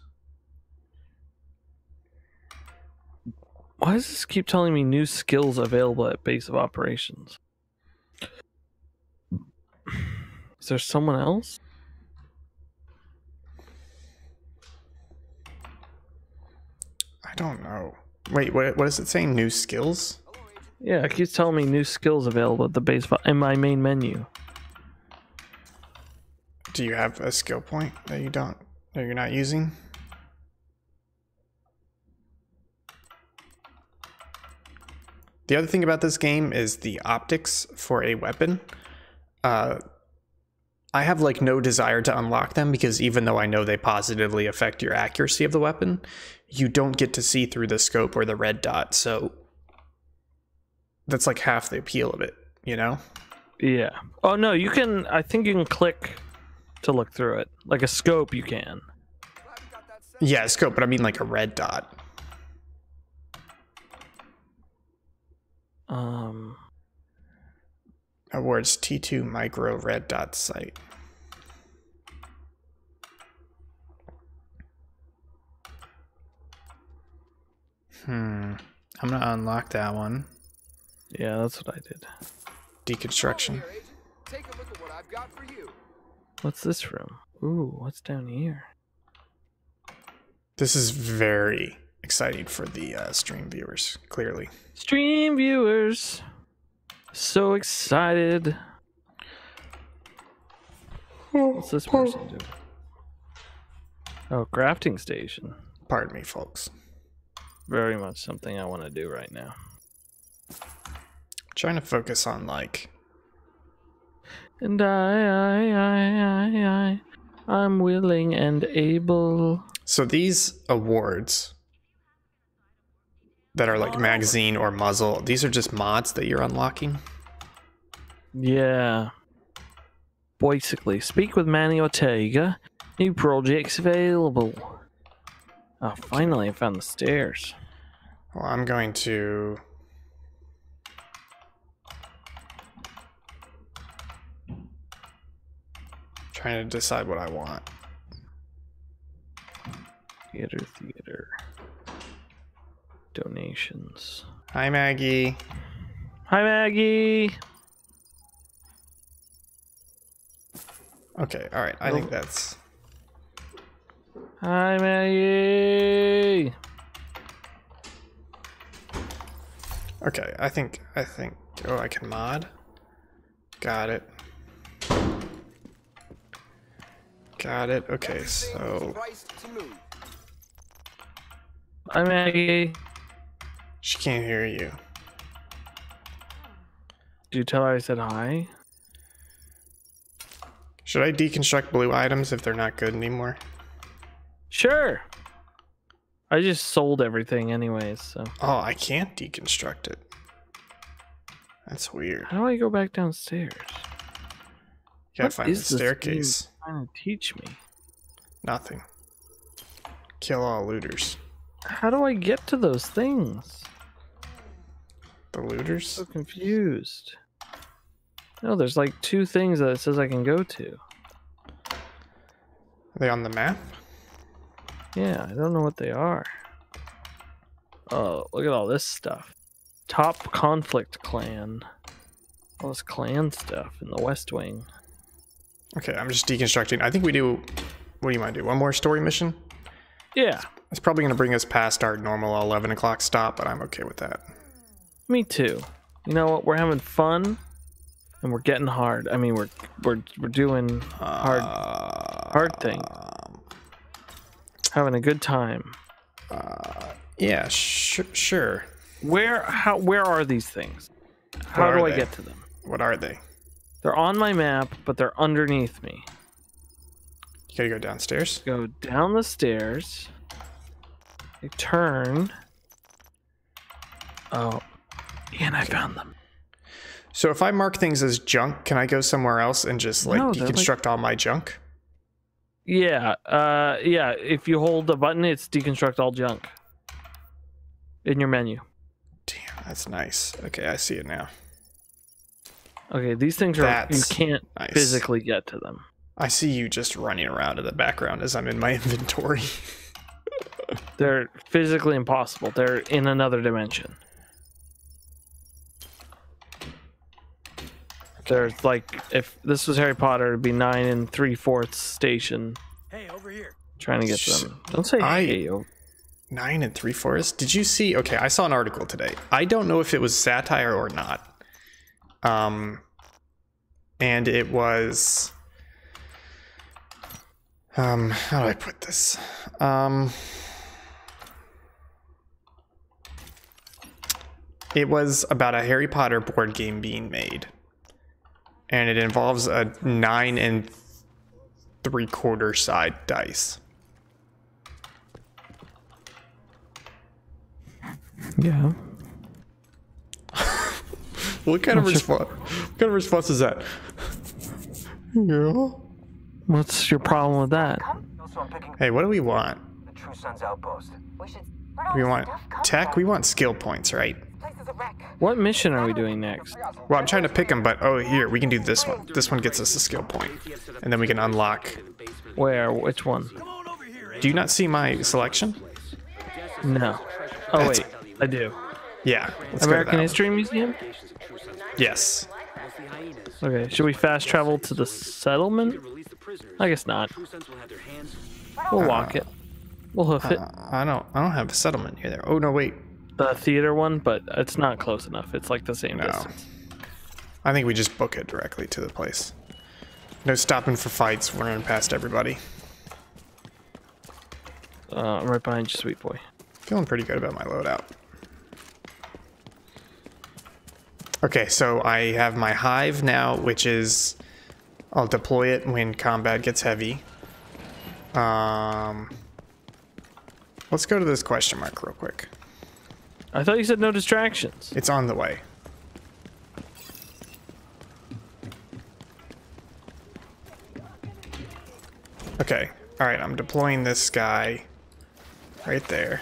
Why does this keep telling me new skills available at base of operations? Is there someone else? I don't know. Wait, what, what is it saying? New skills? Yeah, it keeps telling me new skills available at the base of, in my main menu. Do you have a skill point that you don't, that you're not using? The other thing about this game is the optics for a weapon. Uh, I have like no desire to unlock them because even though I know they positively affect your accuracy of the weapon, you don't get to see through the scope or the red dot. So that's like half the appeal of it, you know? Yeah. Oh no, you can. I think you can click to look through it. Like a scope, you can. Yeah, scope, but I mean like a red dot. Um. Awards T2 micro red dot sight. Hmm. I'm gonna unlock that one. Yeah, that's what I did. Deconstruction. Take a look at what I've got for you. What's this room? Ooh, what's down here? This is very exciting for the uh, stream viewers, clearly. Stream viewers, so excited. What's this person do? Oh, crafting station. Pardon me, folks. Very much something I want to do right now. trying to focus on like And I, I, I, I, I, I'm willing and able. So these awards that are like magazine or muzzle, these are just mods that you're unlocking. Yeah. Basically, speak with Manny Ortega. New projects available. Oh, finally, I found the stairs. Well, I'm going to trying to decide what I want. Theater, theater. Donations. Hi Maggie. Hi, Maggie. Okay, all right. I think that's Hi, Maggie. okay. I think I think. Oh, I can mod. Got it. Got it. Okay, so Hi, Maggie. she can't hear you. Did you tell her I said hi? Should I deconstruct blue items if they're not good anymore? Sure. I just sold everything anyways, so. Oh, I can't deconstruct it. That's weird. How do I go back downstairs? You gotta What find the is this game staircase. Trying to teach me. Nothing. Kill all looters. How do I get to those things? The looters? so confused. No, there's like two things that it says I can go to. Are they on the map? Yeah, I don't know what they are. Oh, look at all this stuff. Top conflict clan. All this clan stuff in the West Wing. Okay, I'm just deconstructing. I think we do. What do you mind do? One more story mission? Yeah, It's probably going to bring us past our normal 11 o'clock stop, but I'm okay with that. me too. You know what? We're having fun, and we're getting hard. I mean, we're we're we're doing hard hard things. Having a good time. Uh, yeah, sh- sure. Where how where are these things? How do I they? get to them? What are they? They're on my map, but they're underneath me. You gotta go downstairs. Go down the stairs. Turn. Oh, and I found them. So if I mark things as junk, can I go somewhere else and just like No, they're, like- deconstruct all my junk? Yeah, uh, yeah. If you hold the button, it's deconstruct all junk in your menu. Damn, that's nice. Okay, I see it now. Okay, these things are That's you can't nice. physically get to them. I see you just running around in the background as I'm in my [laughs] inventory. They're physically impossible. They're in another dimension. There's like if this was Harry Potter, it'd be nine and three fourths station. Hey, over here. Trying to get to them. Don't say I- hey. oh. Nine and three fourths. Did you see? Okay, I saw an article today. I don't know if it was satire or not. Um, and it was. Um, how do I put this? Um, it was about a Harry Potter board game being made, and it involves a nine and three quarter side dice. Yeah. What kind of response? What kind of response is that? Yeah. What's your problem with that? Also, I'm picking Hey, what do we want? the True Sons outpost. We should. We want tech. We want skill points, right? Place is a wreck. What mission are we doing next? Well, I'm trying to pick them, but oh, here we can do this one. This one gets us a skill point. and then we can unlock. Where? Which one? Do you not see my selection? No. Oh That's- wait, I do. Yeah. Let's go to American. History Museum. Yes. Okay. Should we fast travel to the settlement? I guess not. We'll walk it. We'll hoof it. I don't. I don't have a settlement near there. Oh no, wait. The theater one, but it's not close enough. It's like the same No. distance. I think we just book it directly to the place. No stopping for fights. We're running past everybody. Uh, I'm right behind you, sweet boy. Feeling pretty good about my loadout. Okay, so I have my hive now, which is I'll deploy it when combat gets heavy. Um, let's go to this question mark real quick. I thought you said no distractions. It's on the way. Okay, all right, I'm deploying this guy right there.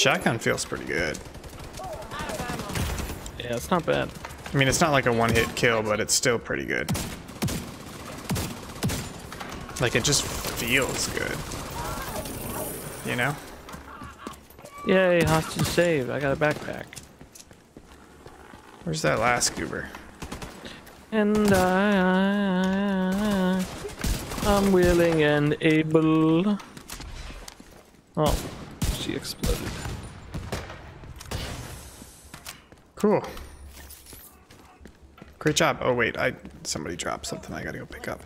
shotgun feels pretty good. Yeah, it's not bad. I mean, it's not like a one-hit kill, but it's still pretty good. Like, it just feels good. You know? Yay, hostage saved. I got a backpack. Where's that last goober? And I, I'm willing and able. Oh, she exploded. Cool. Great job. Oh, wait, I somebody dropped something I gotta go pick up.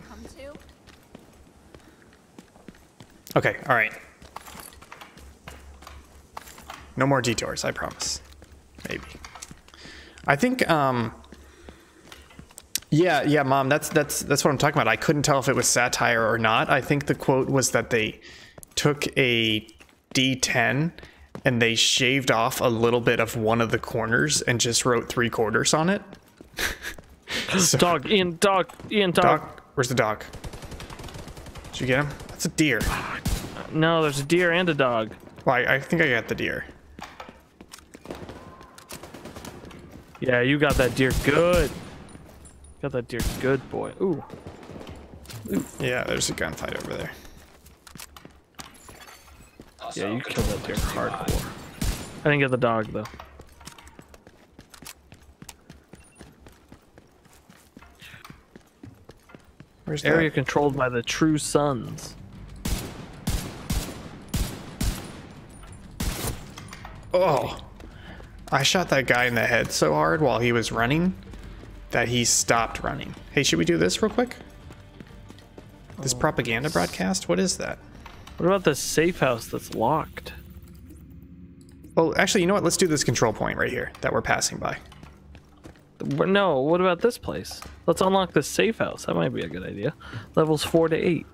Okay, all right. No more detours, I promise. Maybe. I think um Yeah, yeah, mom, that's that's that's what I'm talking about. I couldn't tell if it was satire or not. I think the quote was that they took a D10 and they shaved off a little bit of one of the corners and just wrote three quarters on it. So- [laughs] Dog, Ian, dog, Ian, dog. Dog, where's the dog? Did you get him? That's a deer. No, there's a deer and a dog. Well, I, I think I got the deer. Yeah, you got that deer good. Got that deer good, boy. Ooh. Yeah, there's a gunfight over there. Yeah, you killed that deer hardcore. I didn't get the dog though. Where's Area that? controlled by the True Sons. Oh, I shot that guy in the head so hard while he was running that he stopped running. Hey, should we do this real quick? This propaganda broadcast? What is that? What about the safe house that's locked? Well, actually, you know what? Let's do this control point right here that we're passing by. No, what about this place? Let's unlock the safe house. That might be a good idea. Levels four to eight.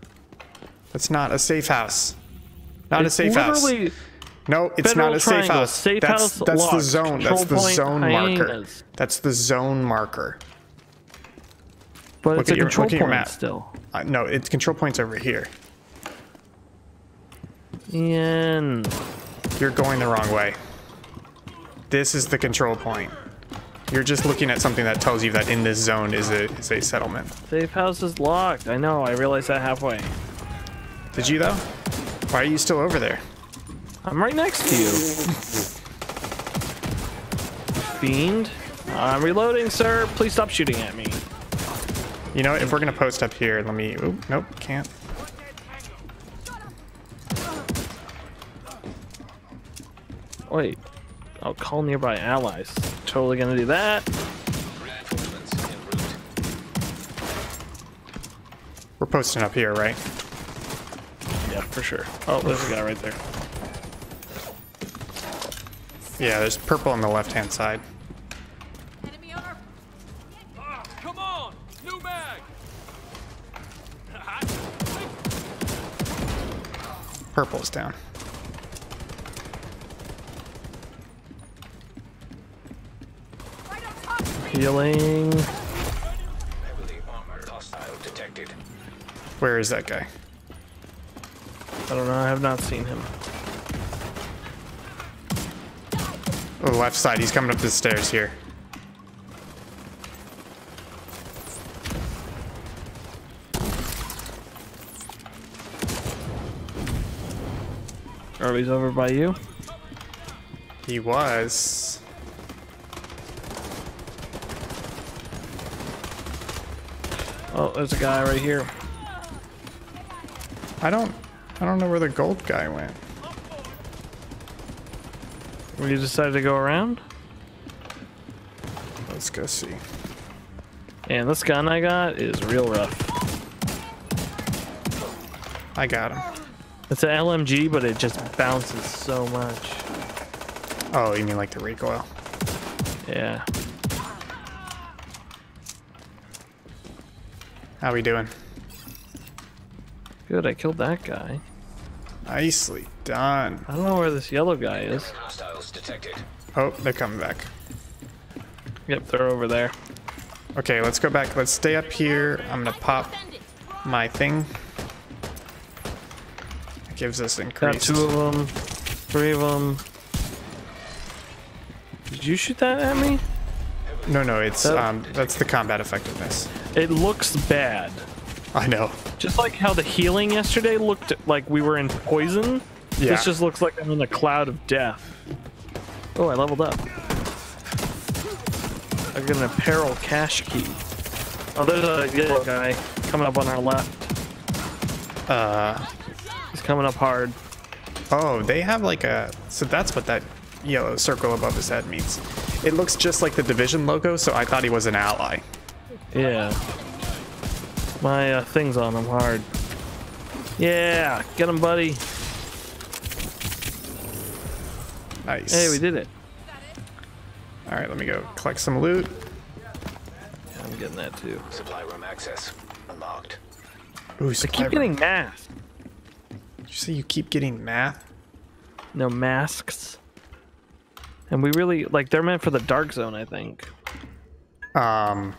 That's not a safe house. Not It's a safe house. No, it's not a safe triangle, house. safe that's house that's the zone. That's the point, zone marker. That's the zone marker. But Look it's at a your- control at your point map. still. Uh, no, it's control points over here. Ian. You're going the wrong way. This is the control point. You're just looking at something that tells you that in this zone is a is a settlement. Safe house is locked. I know. I realized that halfway. Did you though? Why are you still over there? I'm right next to you. Fiend. I'm reloading, sir. Please stop shooting at me. You know, if we're gonna post up here, let me. Oop, nope, can't. Wait. I'll call nearby allies. Totally gonna do that. Reinforcements en route. We're posting up here, right? Yeah, for sure. Oh, there's a guy right there. Yeah, there's purple on the left hand side. Enemy over. Ah, come on! New mag! Purple's down. Healing. Heavily armored hostile detected. Where is that guy? I don't know. I have not seen him. Oh, the left side. He's coming up the stairs here. Or he's over by you. He was. Oh, there's a guy right here. I don't. I don't know where the gold guy went. You decided to go around? Let's go see. And this gun I got is real rough. I got him. It's an LMG, but it just bounces so much. Oh, you mean like the recoil? Yeah. How we doing? Good, I killed that guy. Nicely done. I don't know where this yellow guy is. Hostiles detected. Oh, they're coming back. Yep, they're over there. Okay, let's go back. Let's stay up here. I'm gonna pop my thing. It gives us Got two of them, three of them. Did you shoot that at me? No, no, it's That- um, that's the combat effectiveness. It looks bad. I know. Just like how the healing yesterday looked like we were in poison. Yeah. This just looks like I'm in a cloud of death. Oh, I leveled up. I got an apparel cache key. Oh, there's a yellow guy coming up on our left. Uh, He's coming up hard. oh, they have like a. So that's what that yellow circle above his head means. It looks just like the division logo, so I thought he was an ally. Yeah. My uh, thing's on him hard. Yeah, get him, buddy. Nice. Hey, we did it. All right, let me go collect some loot. Yeah, I'm getting that too. Supply room access unlocked. Ooh, I keep room. getting math. You say you keep getting math? No masks. And we really like they're meant for the dark zone, I think. Um,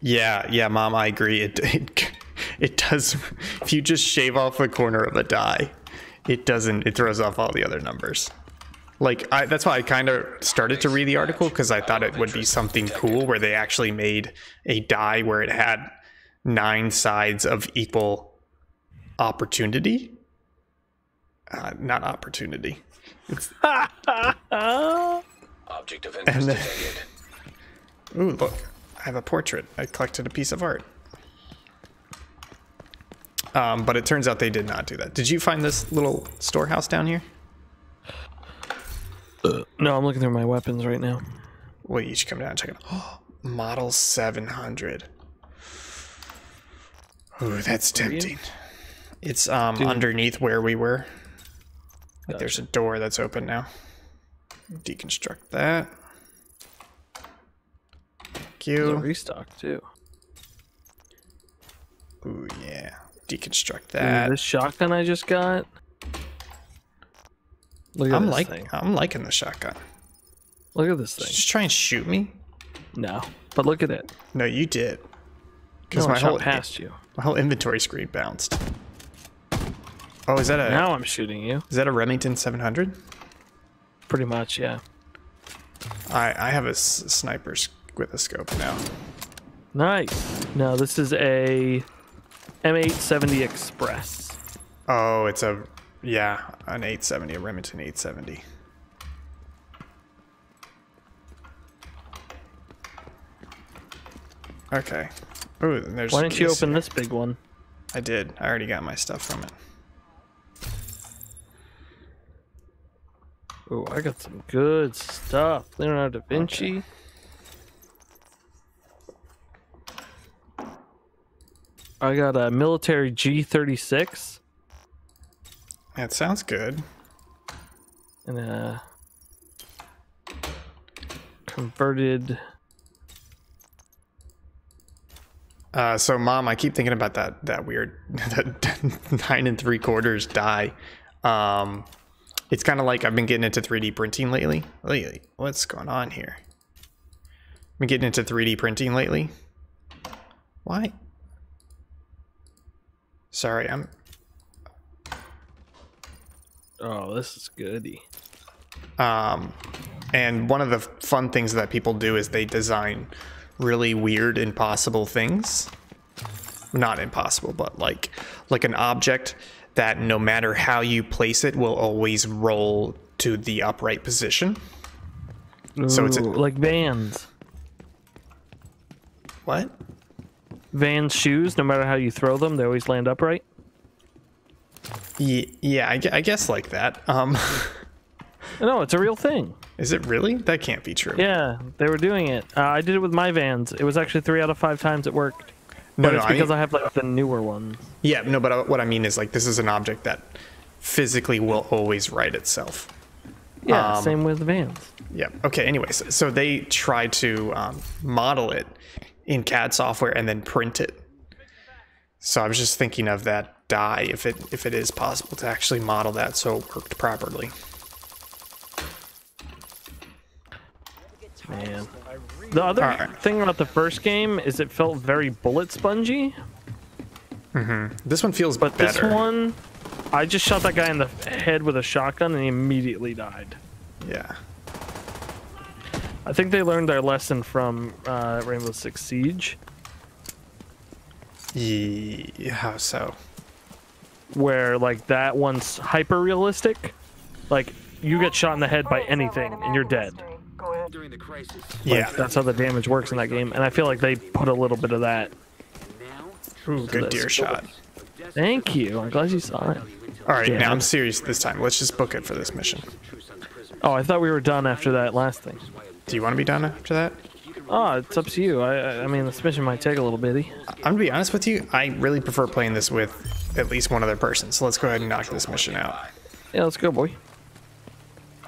yeah, yeah, mom, I agree. It, it it does. If you just shave off a corner of a die, it doesn't. It throws off all the other numbers. Like I, that's why I kind of started to read the article because I thought it would be something cool where they actually made a die where it had nine sides of equal opportunity. Uh, not opportunity. [laughs] Object of interest And then- detected. Ooh, look, I have a portrait. I collected a piece of art. Um, but it turns out they did not do that. Did you find this little storehouse down here? No, I'm looking through my weapons right now. Well, you should come down and check it out. [gasps] Model 700. Ooh, that's tempting. It's um underneath where we were. Like there's a door that's open now. Deconstruct that. Thank There's a you. restock too. Ooh, yeah. Deconstruct Ooh, that. this shotgun I just got. Look at I'm this like thing. I'm liking the shotgun. Look at this thing. Just try and shoot me. No, but look at it. No, you did. Because No, my shot whole past you. my whole inventory screen bounced. Oh, is that a Now I'm shooting you. is that a Remington 700? Pretty much, yeah. I I have a s- sniper with a scope now. Nice. No, this is a M870 Express. Oh, it's a yeah, an 870, a Remington 870. Okay. Ooh, there's Why didn't you open here. this big one? I did. I already got my stuff from it. Oh, I got some good stuff. Leonardo da Vinci. I got a military G36 That sounds good. and a converted. Uh, so, mom, I keep thinking about that that weird [laughs] that [laughs] nine and three quarters die. Um, it's kind of like I've been getting into 3D printing lately. Lately, what's going on here? I've been getting into 3D printing lately. Why? Sorry, I'm. Oh, this is goody. Um, and one of the fun things that people do is they design really weird, impossible things. Not impossible, but like like an object that no matter how you place it will always roll to the upright position. So it's a- like Vans. What? Vans shoes, no matter how you throw them, they always land upright. Ye- Yeah, I, I guess like that. Um, [laughs] No, it's a real thing. is it really? That can't be true. Yeah, they were doing it. Uh, I did it with my Vans. It was actually three out of five times it worked. No, no, it's I because mean- I have like the newer ones. Yeah, no, but what I mean is like this is an object that physically will always right itself. Yeah, Um, same with the Vans. Yeah. Okay. Anyways, so they try to um, model it in CAD software and then print it. So I was just thinking of that die if it if it is possible to actually model that so it worked properly. Man. The other Alright. thing about the first game is it felt very bullet spongy, This one feels but better. this one, I just shot that guy in the head with a shotgun and he immediately died. Yeah. I think they learned their lesson from uh, Rainbow Six Siege, Yeah, how so? where like that one's hyper realistic. Like you get shot in the head by anything and you're dead. Go ahead. During the crisis. Yeah. That's how the damage works in that game, and I feel like they put a little bit of that. Ooh, good deer shot. Thank you. I'm glad you saw it. All right, Yeah. now I'm serious this time. Let's just book it for this mission. Oh, I thought we were done after that last thing. Do you want to be done after that? Oh, it's up to you. I, I- I mean, this mission might take a little bitty. I'm gonna be honest with you. I really prefer playing this with at least one other person. So let's go ahead and knock this mission out. Yeah, let's go, boy.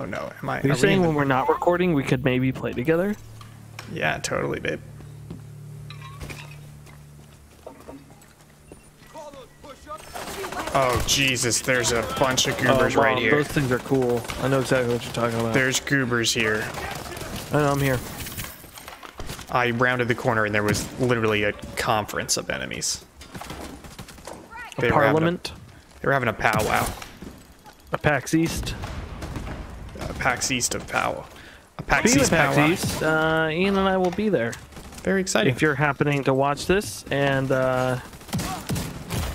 Oh no, am I? You are we saying in when we're not recording, we could maybe play together? Yeah, totally, babe. Oh Jesus, there's a bunch of oh, goobers Oh, right here. Those things are cool. I know exactly what you're talking about. There's goobers here. I know, I'm here. I rounded the corner and there was literally a conference of enemies. A They were having a- Parliament, They were having a powwow. a PAX East. A PAX East of powwow. A PAX Speaking East of PAX powwow. East, uh, Ian and I will be there. Very exciting. If you're happening to watch this and uh,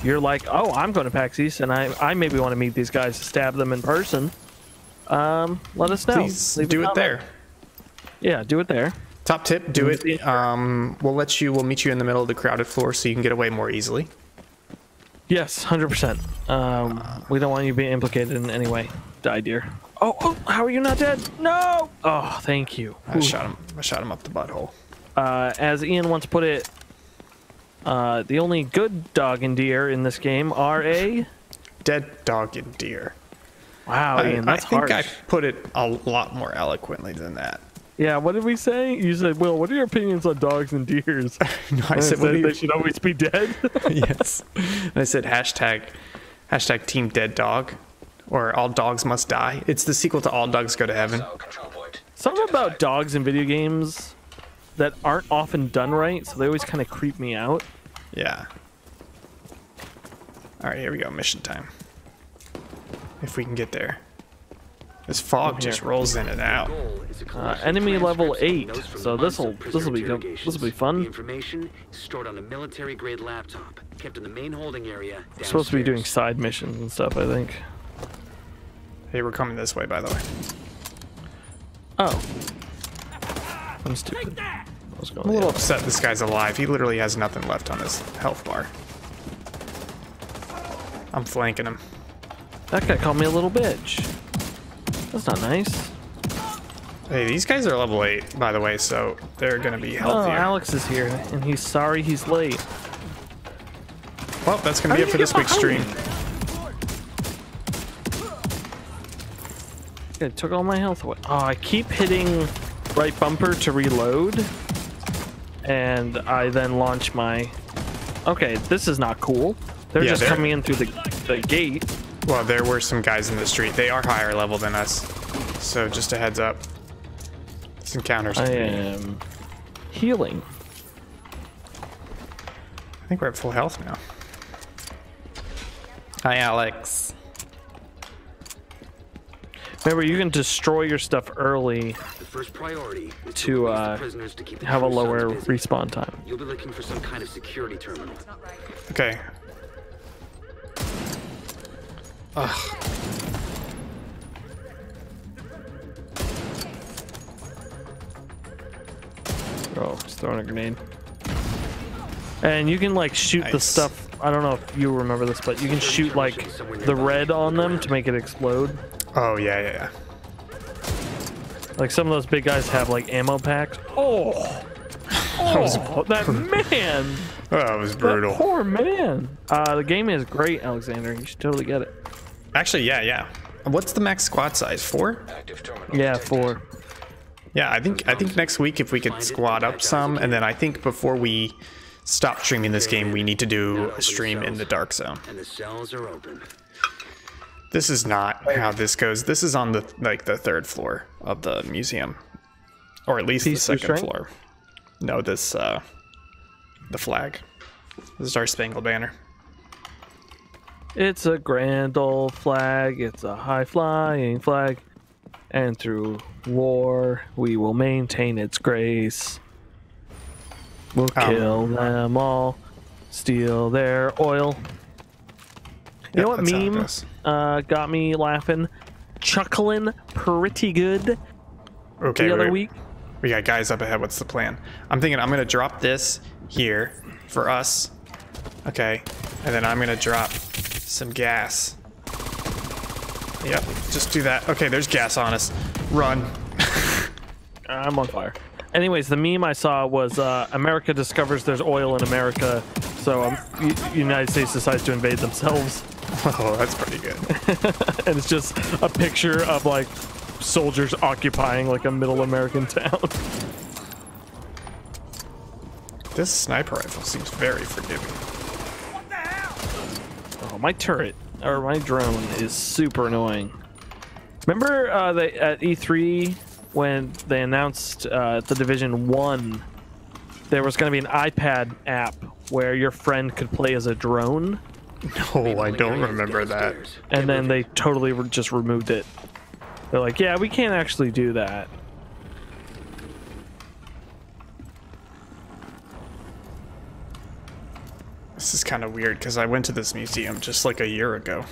you're like, oh, I'm going to PAX East and I, I maybe want to meet these guys, stab them in person, um, let us know. Please Leave do it there. Yeah, do it there. Top tip, do it. Um, we'll let you. We'll meet you in the middle of the crowded floor so you can get away more easily. Yes, hundred percent. Um, we don't want you being implicated in any way. Die, dear. Oh, oh, how are you not dead? No. Oh, thank you. I shot him. I shot him up the butthole. Uh, as Ian once put it, uh, the only good dog and deer in this game are a. Dead dog and deer. Wow, I, Ian, I that's think harsh. I put it a lot more eloquently than that. Yeah, what did we say? You said, "Will, what are your opinions on dogs and deers?" [laughs] No, I said, do they should always be dead. [laughs] yes. And I said hashtag hashtag team dead dog or all dogs must die. It's the sequel to All Dogs Go to Heaven. Cell. Something about dogs in video games that aren't often done right, so they always kind of creep me out. Yeah. All right, here we go. Mission time. If we can get there. This fog just rolls in and out. Uh, enemy level eight, so this'll this'll be this'll be The fun. information is stored on a military grade laptop, kept in the main holding area. We're supposed to be doing side missions and stuff. I think. Hey, we're coming this way, by the way. Oh, I'm stupid. I was going I'm a little upset this guy's alive. He literally has nothing left on his health bar. I'm flanking him. That guy called me a little bitch. That's not nice. Hey, these guys are level 8, by the way, so they're gonna be oh, healthier. Oh. Alex is here, and he's sorry he's late. well, that's gonna How be it for this week's stream. behind Yeah, it took all my health away. Oh, I keep hitting right bumper to reload, and I then launch my. Okay, this is not cool. They're Yeah, just they're- coming in through the, the gate. Well, there were some guys in the street. They are higher level than us. So just a heads up. This encounter's I am healing. I think we're at full health now. Hi, Alex. Remember, you can destroy your stuff early The first priority is to release the uh, prisoners to keep the have a lower respawn time. You'll be looking for some kind of security terminal. Okay. Ugh. Oh, he's throwing a grenade. And you can like shoot the stuff. I don't know if you remember this, but you can shoot like the red on them to make it explode. Oh, yeah, yeah, yeah. Like some of those big guys have like ammo packs. Oh, [laughs] oh, that man, Oh, [laughs] that was that brutal. poor man. Uh, the game is great, Alexander. You should totally get it. Actually, yeah, yeah. What's the max squad size? Four? Yeah, four. Yeah, I think I think next week if we could squad up some, and then I think before we stop streaming this game, we need to do a stream in the dark zone. And the cells are open. This is not how this goes. This is on the like the third floor of the museum, or at least the second floor. No, this uh, the flag. The Star Spangled Banner. It's a grand old flag. It's a high flying flag. And through war, we will maintain its grace. We'll Um, kill them all, steal their oil. You know what meme uh, got me laughing, chuckling pretty good Okay, the other wait. week? We got guys up ahead. What's the plan? I'm thinking I'm gonna drop this here for us. Okay, and then I'm gonna drop some gas. Yep, just do that. Okay, there's gas on us. Run. [laughs] I'm on fire. Anyways, the meme I saw was uh, America discovers there's oil in America, so um, United States decides to invade themselves. [laughs] Oh, that's pretty good. [laughs] and it's just a picture of like soldiers occupying like a middle American town. [laughs] This sniper rifle seems very forgiving. Oh, my turret or my drone is super annoying. Remember uh, they, at E3 when they announced uh, the Division One, there was going to be an iPad app where your friend could play as a drone, [laughs] No, I don't remember that. and then they totally re- just removed it. They're like, yeah, we can't actually do that. This is kind of weird because I went to this museum just like a year ago.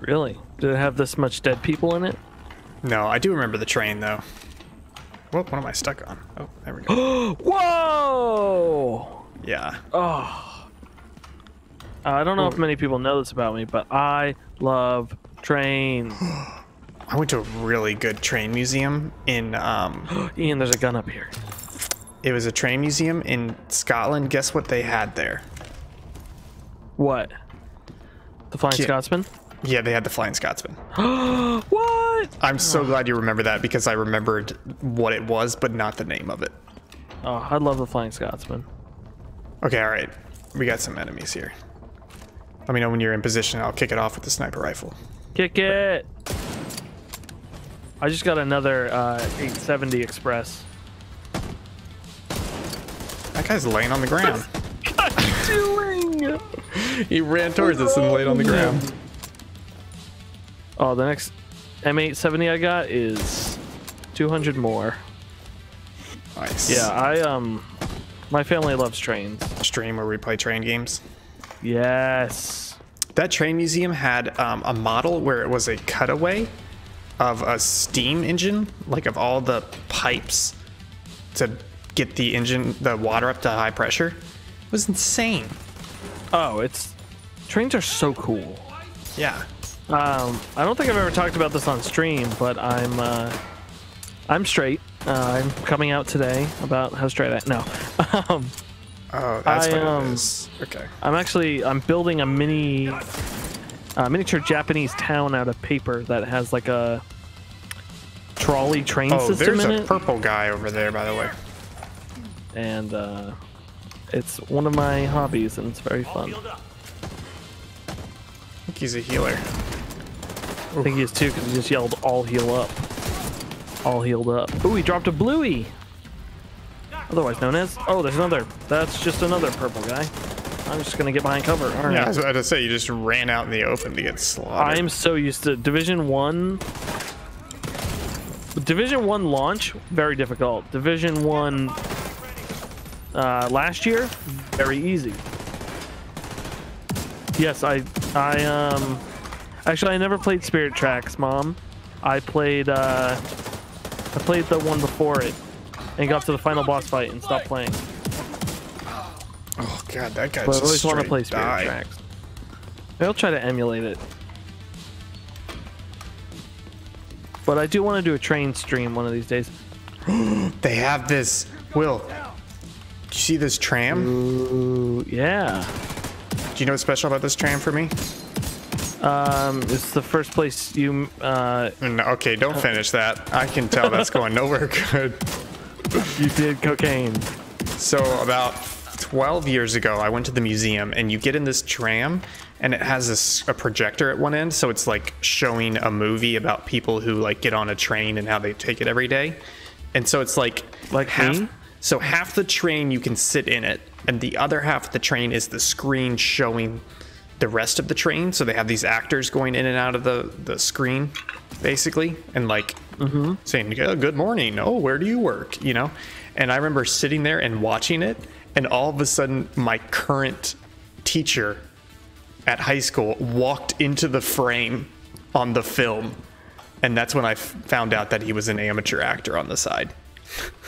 Really? Did it have this much dead people in it? No, I do remember the train though. Whoa, what am I stuck on? Oh, there we go. [gasps] Whoa! yeah. Oh. I don't know if many people know this about me, but I love trains. [gasps] I went to a really good train museum in um [gasps] Ian, there's a gun up here. it was a train museum in Scotland. Guess what they had there? What? The Flying Ki- Scotsman? Yeah, they had the Flying Scotsman. [gasps] what? I'm so [sighs] glad you remember that because I remembered what it was, but not the name of it. Oh, I love the Flying Scotsman. Okay, all right. We got some enemies here. Let me know when you're in position. I'll kick it off with the sniper rifle. Kick it! I just got another uh, 870 Express. That guy's laying on the ground. [laughs] Doing? he ran towards us and laid on the ground. Oh, the next M870 I got is 200 more. Nice. Yeah, I um, my family loves trains. Stream where we play train games. Yes. That train museum had um, a model where it was a cutaway of a steam engine, like of all the pipes to get the engine, the water up to high pressure. It was insane. Oh, it's trains are so cool. Yeah. Um, I don't think I've ever talked about this on stream, but I'm uh, I'm straight. Uh, I'm coming out today about how straight I no. [laughs] um, Oh, that's I, what um, it is. Okay. I'm actually I'm building a mini uh, miniature Japanese town out of paper that has like a trolley train Oh, system there's in a it, purple guy over there, by the way. and uh, it's one of my hobbies, and it's very fun. I think he's a healer. I think he is too, because he just yelled "all heal up," all healed up. Ooh, he dropped a bluey, otherwise known as. Oh, there's another. That's just another purple guy. I'm just gonna get behind cover. All right. Yeah, I was about to say, you just ran out in the open to get slaughtered. I'm so used to Division One. Division One launch very difficult. Division One uh, last year very easy. Yes, I I um actually I never played Spirit Tracks, Mom. I played uh I played the one before it and got to the final boss fight and stopped playing. Oh god, that guy But I just always want to play Spirit. Tracks. I'll try to emulate it. But I do want to do a train stream one of these days. [gasps] They have this. Will, do you see this tram? Ooh, yeah. Do you know what's special about this tram for me? Um, it's the first place you. Uh, No, okay, don't finish that. I can tell that's [laughs] going nowhere good. [laughs] you did cocaine. So about 12 years ago, I went to the museum and you get in this tram and it has this a projector at one end, so it's like showing a movie about people who like get on a train and how they take it every day. And so it's like Like half me? so half the train you can sit in it and the other half of the train is the screen showing the rest of the train. So they have these actors going in and out of the the screen basically and like Mm-hmm. saying "Yeah, good morning oh where do you work you know and i remember sitting there and watching it and all of a sudden my current teacher at high school walked into the frame on the film and that's when i f- found out that he was an amateur actor on the side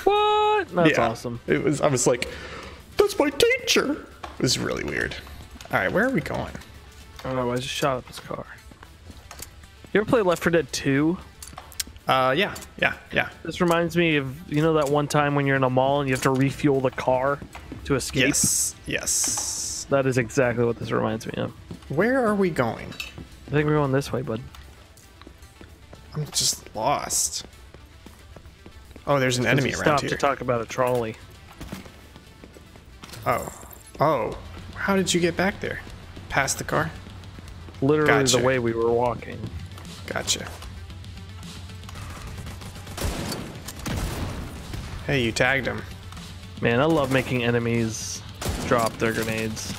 What? That's Yeah. awesome. it was i was like that's my teacher it was really weird all right where are we going Oh, I just shot up his car. You ever play Left 4 Dead 2? Uh yeah yeah yeah This reminds me of you know that one time when you're in a mall and you have to refuel the car to escape. yes yes That is exactly what this reminds me of. where are we going I think we're going this way, bud. i'm just lost oh there's an enemy around here to talk about a trolley. Oh. Oh. How did you get back there? Past the car? Literally Gotcha. the way we were walking. Gotcha. Hey, you tagged him. Man, I love making enemies drop their grenades.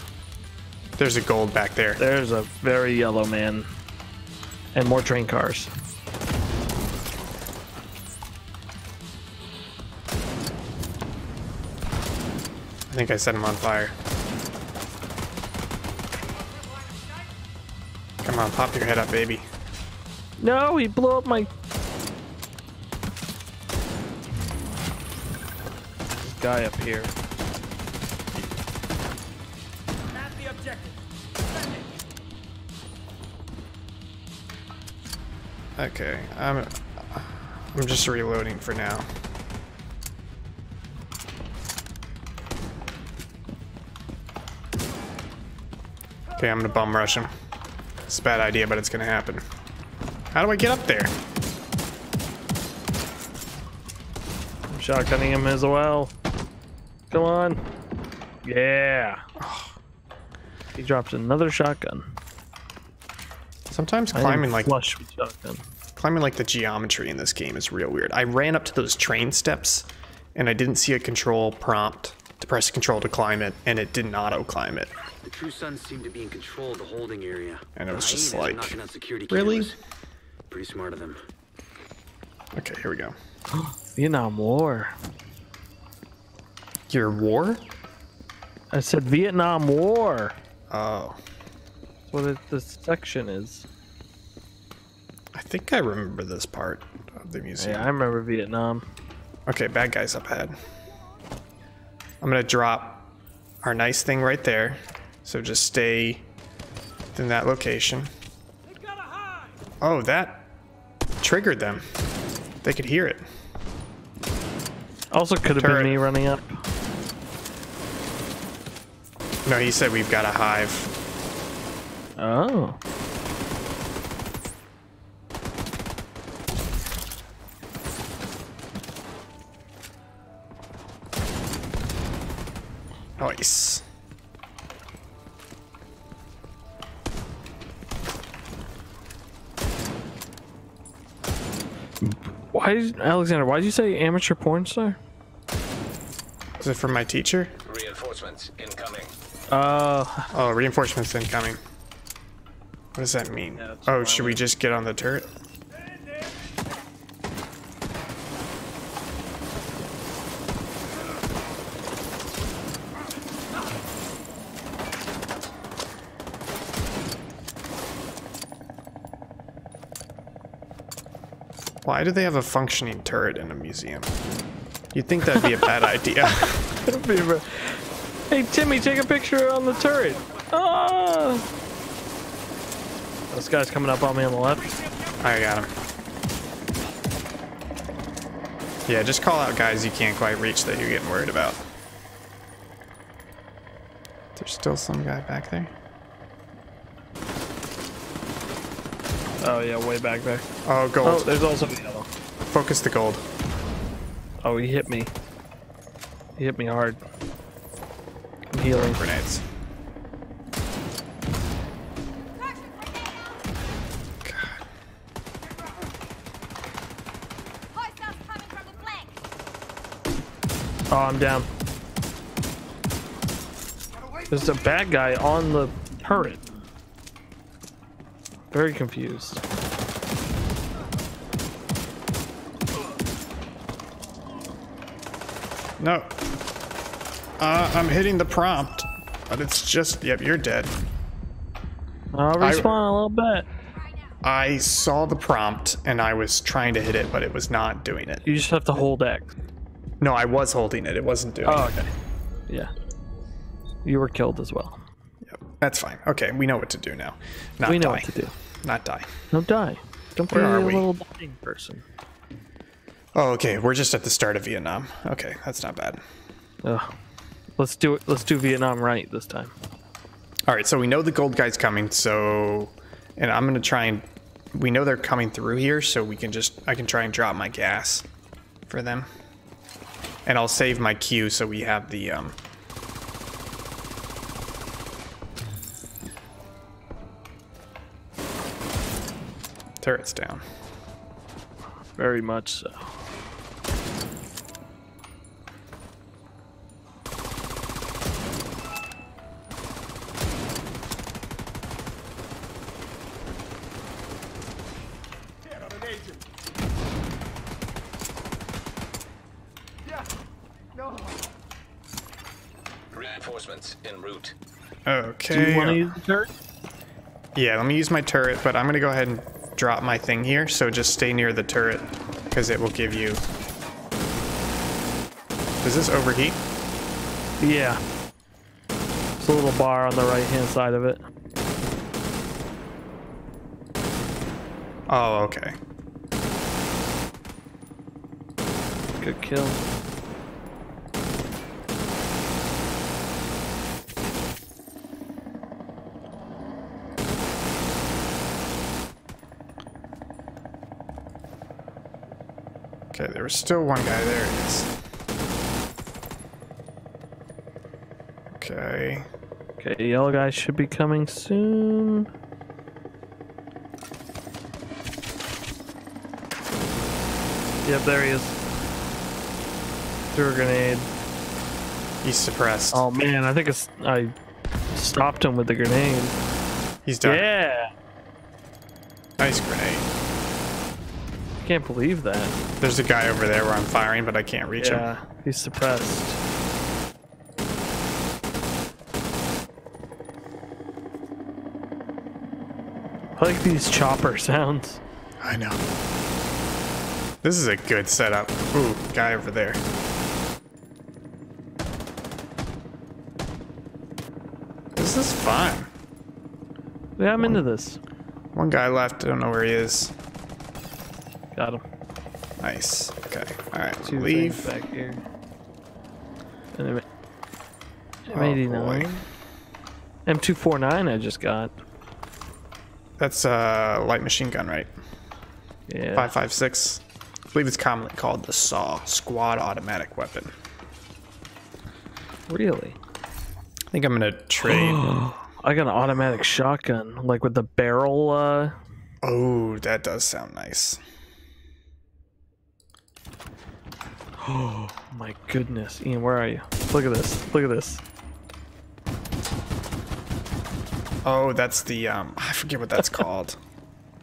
There's a gold back there. There's a very yellow man. And more train cars. I think I set him on fire. Come on, pop your head up, baby. No, he blew up my. Guy up here. At the objective. Okay, I'm I'm just reloading for now. Okay, I'm gonna bum rush him. It's a bad idea, but it's gonna happen. How do I get up there? I'm shotgunning him as well. Come on. Yeah. He dropped another shotgun. Sometimes climbing like flush with shotgun. climbing like the geometry in this game is real weird. I ran up to those train steps and I didn't see a control prompt to press control to climb it and it didn't auto climb it. The True Sons seem to be in control of the holding area. And it was The just like, knocking out security really? cameras. Pretty smart of them. Okay, here we go. [gasps] Vietnam War. Your war? I said Vietnam War. Oh. That's what it, this section is. I think I remember this part of the museum. Yeah, I remember Vietnam. Okay, bad guys up ahead. I'm gonna drop our nice thing right there. So just stay in that location. Oh, that triggered them. They could hear it. Also, could have been me running up. No, he said we've got a hive. Oh. Nice. Why, did, Alexander? Why did you say amateur porn star? Is it from my teacher? Reinforcements incoming. Uh, Oh, reinforcements incoming. What does that mean? that's Oh, should we just get on the turret? Why do they have a functioning turret in a museum? You'd think that'd be a bad [laughs] idea. [laughs] hey Timmy, take a picture on the turret. Ah! This guy's coming up on me on the left. I got him. Yeah, just call out guys you can't quite reach that you're getting worried about. There's still some guy back there. Oh yeah, way back there. Oh, Oh, gold. there's also the yellow. Focus the gold. Oh, he hit me. He hit me hard. Healing. Grenades. Hostiles coming from the flank. Oh, I'm down. There's a bad guy on the turret. Very confused. No. Uh, I'm hitting the prompt, but it's just, yep, you're dead. I'll respawn a little bit. I saw the prompt and I was trying to hit it, but it was not doing it. You just have to hold X. No, I was holding it. It wasn't doing it. Oh, it. okay. Yeah. You were killed as well. Yep, that's fine. Okay, we know what to do now. Not we know die. what to do. Not die. Don't die. Don't be Where are a we? little dying person. Oh, okay. We're just at the start of Vietnam. Okay, that's not bad. Ugh. Let's do it. Let's do Vietnam right this time. All right, so we know the gold guy's coming, so and I'm gonna try and we know they're coming through here, so we can just I can try and drop my gas for them, and I'll save my Q so we have the um. Turrets down. Very much so. Okay. Do you want to use the turret? Yeah, let me use my turret, but I'm gonna go ahead and drop my thing here, so just stay near the turret, because it will give you... Does this overheat? Yeah. There's a little bar on the right hand side of it. Oh, okay. Good kill. Okay, there was still one guy. There he is. Okay. Okay, yellow guy should be coming soon. Yep, there he is. Threw a grenade. He's suppressed. Oh man, I think it's I stopped him with the grenade. He's done. Yeah, Nice grenade. Can't believe that. There's a guy over there where I'm firing, but I can't reach him. Yeah, he's suppressed. I like these chopper [laughs] sounds. I know. This is a good setup. Ooh, guy over there. This is fun. Yeah, I'm into this. One guy left. I don't know where he is. Got him. Nice. Okay. All right. Two Leave. back here. And M- Oh, M89. boy. M249 I just got. That's a light machine gun, right? Yeah. 556. I believe it's commonly called the SAW, Squad Automatic Weapon. Really? I think I'm gonna trade. [gasps] I got an automatic shotgun, like with the barrel. Uh, oh, that does sound nice. Oh [gasps] my goodness, Ian, where are you? Look at this. Look at this. Oh, that's the um. I forget what that's [laughs] called.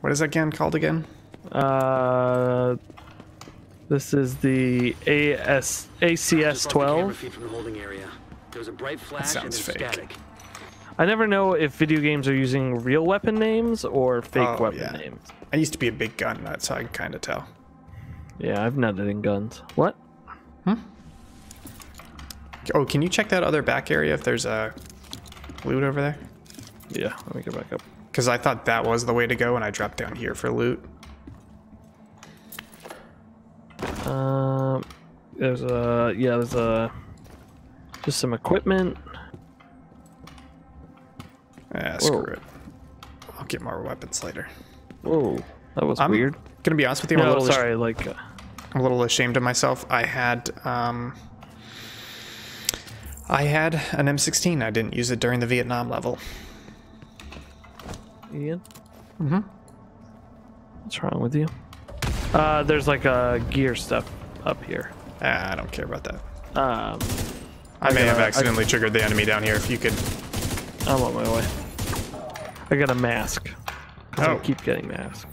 What is that again called again? Uh, this is the AS ACS off the camera 12. feed the holding area. There was a bright flash and sounds then fake. static. I never know if video games are using real weapon names or fake Oh, weapon yeah. names. I used to be a big gun nut, so I can kind of tell. Yeah, I've nutted in guns. What? Oh, can you check that other back area if there's a loot over there? Yeah, let me go back up. Because I thought that was the way to go, and I dropped down here for loot. Um, there's a yeah, there's a just some equipment. Screw Whoa. it. I'll get more weapons later. Whoa, that was I'm weird. gonna be honest with you. I'm a No, little sorry, like uh, a little ashamed of myself. I had um, I had an M16. I didn't use it during the Vietnam level. Ian? Mm-hmm. What's wrong with you? Uh, there's like a gear stuff up here. Ah, I don't care about that. Um, I may have a- I- accidentally triggered the enemy down here. If you could. I'm on my way. I got a mask. 'Cause I Oh. keep getting mask.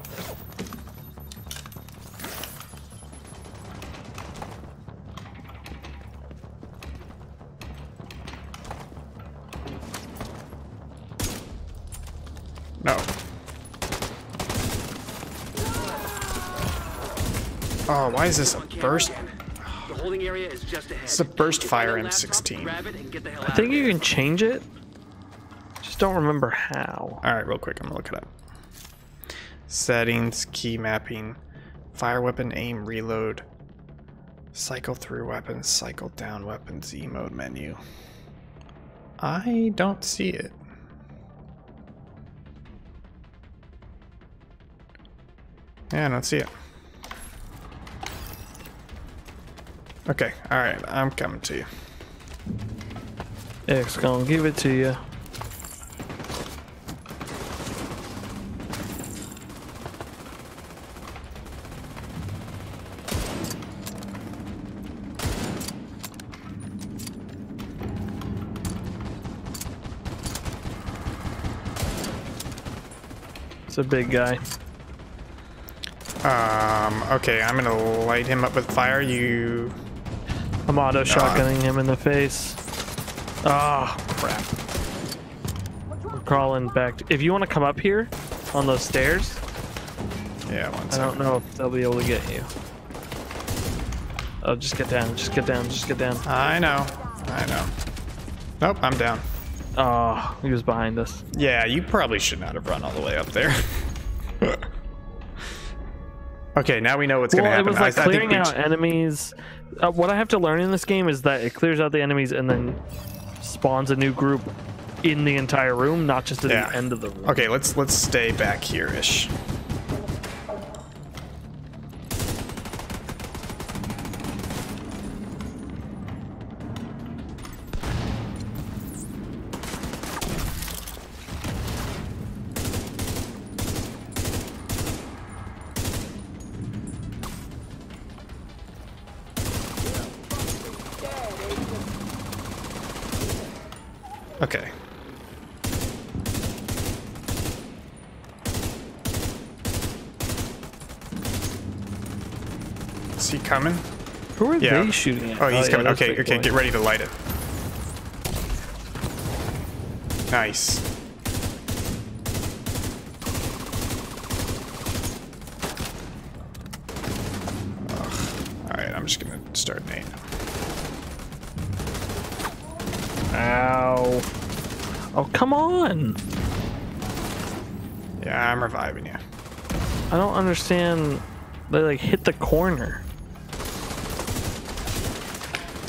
Oh, why is this a burst? again. The holding area is just ahead. It's a burst fire M16. grab it, and get the hell I think you can change it. Just don't remember how. All right, real quick, I'm gonna look it up. Settings, key mapping, fire weapon aim, reload, cycle through weapons, cycle down weapons, E mode menu. I don't see it. Yeah, I don't see it. Okay, all right, I'm coming to you. X gonna give it to you. It's a big guy. Um, okay, I'm gonna light him up with fire. You I'm auto shotgunning him in the face. Ah, crap. I'm crawling back. If you want to come up here on those stairs, Yeah, one I don't know if they'll be able to get you. Oh, just get down, just get down, just get down. I know. I know. Nope, I'm down. Oh, he was behind us. Yeah, you probably should not have run all the way up there. [laughs] okay, now we know what's Well, gonna happen. it was like I, I think clearing we out enemies. Uh, what I have to learn in this game is that it clears out the enemies and then spawns a new group in the entire room, not just at Yeah. the end of the room. Okay, let's let's stay back here Yeah. they shooting at? Oh, he's oh, yeah, coming. that's Okay, okay, boy. get ready to light it. Nice. Ugh. All right, I'm just gonna start Nate. Ow. Oh, come on. Yeah, I'm reviving you. I don't understand. They like hit the corner.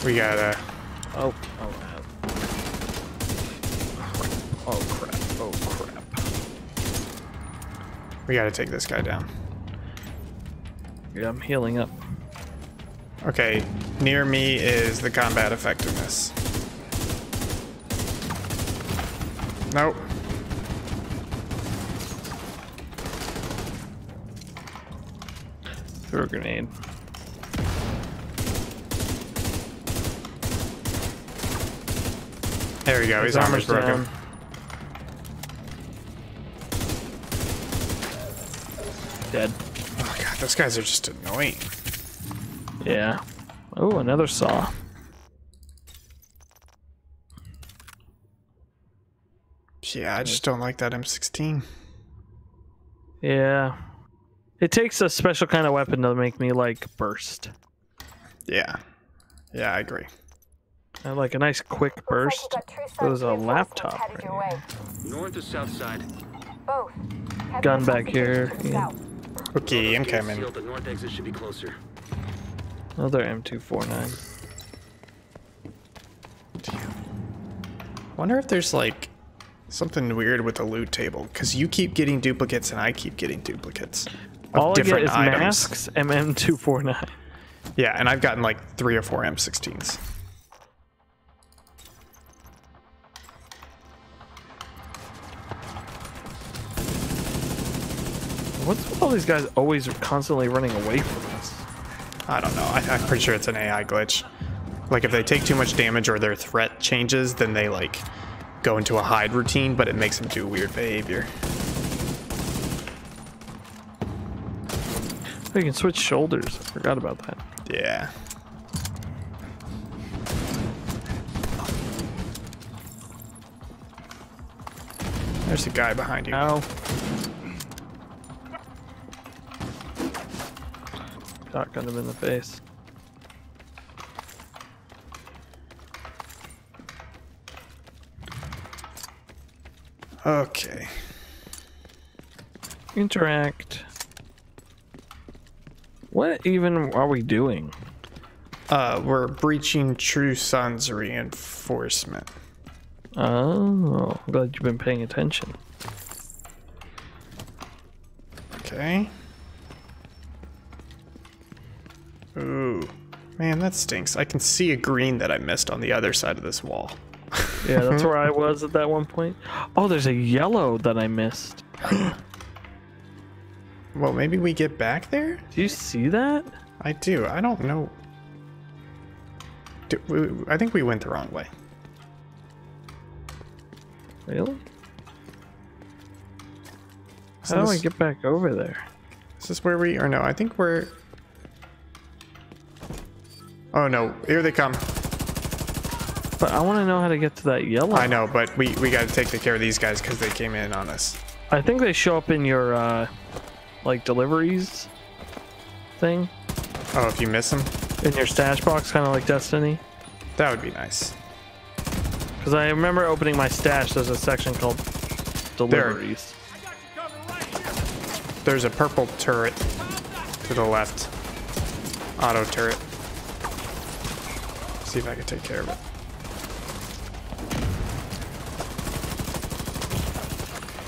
We gotta. Oh, oh, oh, oh crap. Oh crap. We gotta take this guy down. Yeah, I'm healing up. Okay, near me is the combat effectiveness. Nope. Throw a grenade. There we go. His, His armor's armor's broken. Dead. Oh god, those guys are just annoying. Yeah. Oh, another saw. Yeah, I just don't like that M16. Yeah. It takes a special kind of weapon to make me like burst. Yeah. Yeah, I agree. I like a nice quick burst. There's a laptop right here. North or south side? Both. Gun back here. Yeah. Okay, I'm coming. The north exit should be closer. Another M249. Wonder if there's like something weird with the loot table because you keep getting duplicates and I keep getting duplicates of All I get different is items. masks and M249. Yeah, and I've gotten like three or four M16s. All these guys always are constantly running away from us? I don't know. I, I'm pretty sure it's an AI glitch. Like if they take too much damage or their threat changes, then they like go into a hide routine, but it makes them do weird behavior. Oh, you can switch shoulders. I forgot about that. Yeah. There's a guy behind you. Ow. Shotgun him in the face. Okay. Interact. What even are we doing? Uh, we're breaching True Sons' reinforcement. Oh, I'm glad you've been paying attention. Okay. Ooh. Man, that stinks. I can see a green that I missed on the other side of this wall. Yeah, that's where I [laughs] was at that one point. Oh, there's a yellow that I missed. [gasps] Well, maybe we get back there? Do you see that? I do. I don't know. Do, we, I think we went the wrong way. Really? So How do I get back over there? Is this where we... Or no, I think we're... Oh no, here they come. But I want to know how to get to that yellow. I know, but we, we gotta take care of these guys because they came in on us. I think they show up in your uh, like deliveries thing Oh, if you miss them? in your stash box, kind of like Destiny. That would be nice. Because I remember opening my stash. There's a section called deliveries. There. There's a purple turret to the left. Auto turret. See if I can take care of it.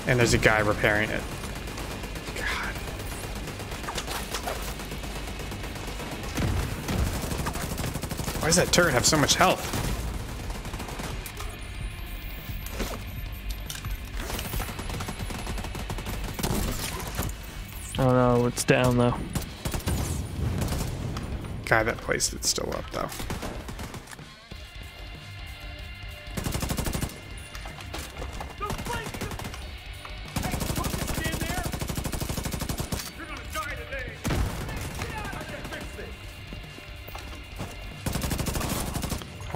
And there's a guy repairing it. God. Why does that turret have so much health? Oh no, it's down though. God, that place is still up though.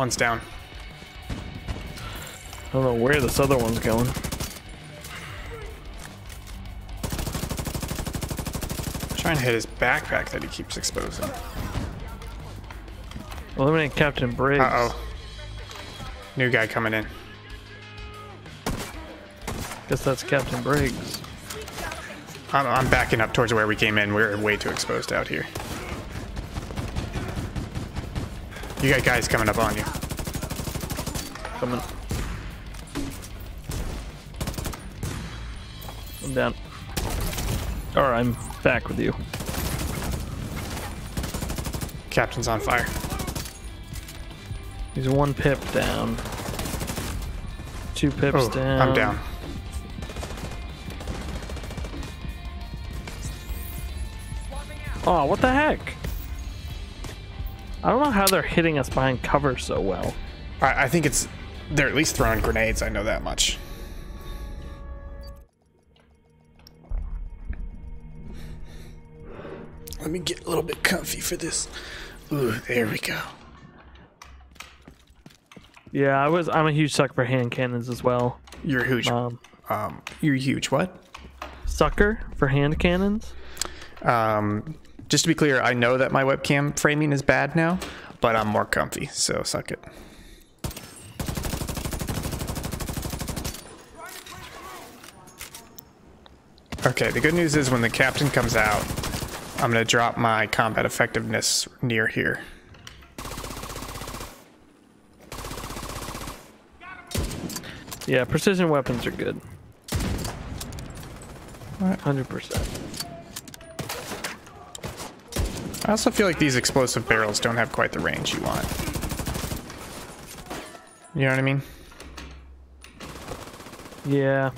One's down. I don't know where this other one's going. trying to hit his backpack that he keeps exposing. Eliminate Captain Briggs. Uh oh. New guy coming in. Guess that's Captain Briggs. I'm, I'm backing up towards where we came in. We're way too exposed out here. You got guys coming up on you. Coming. I'm down. Or I'm back with you. Captain's on fire. He's one pip down. Two pips Oh, down. I'm down. Oh, what the heck? I don't know how they're hitting us behind cover so well. I, I think it's they're at least throwing grenades. I know that much. Let me get a little bit comfy for this. Ooh, there we go. Yeah, I was. I'm a huge sucker for hand cannons as well. You're huge. Um, Um, you're huge. What? sucker for hand cannons. Um, just to be clear, I know that my webcam framing is bad now, but I'm more comfy, so suck it. Okay, the good news is when the captain comes out, I'm gonna drop my combat effectiveness near here. Yeah, precision weapons are good. Hundred percent. I also feel like these explosive barrels don't have quite the range you want. You know what I mean? Yeah.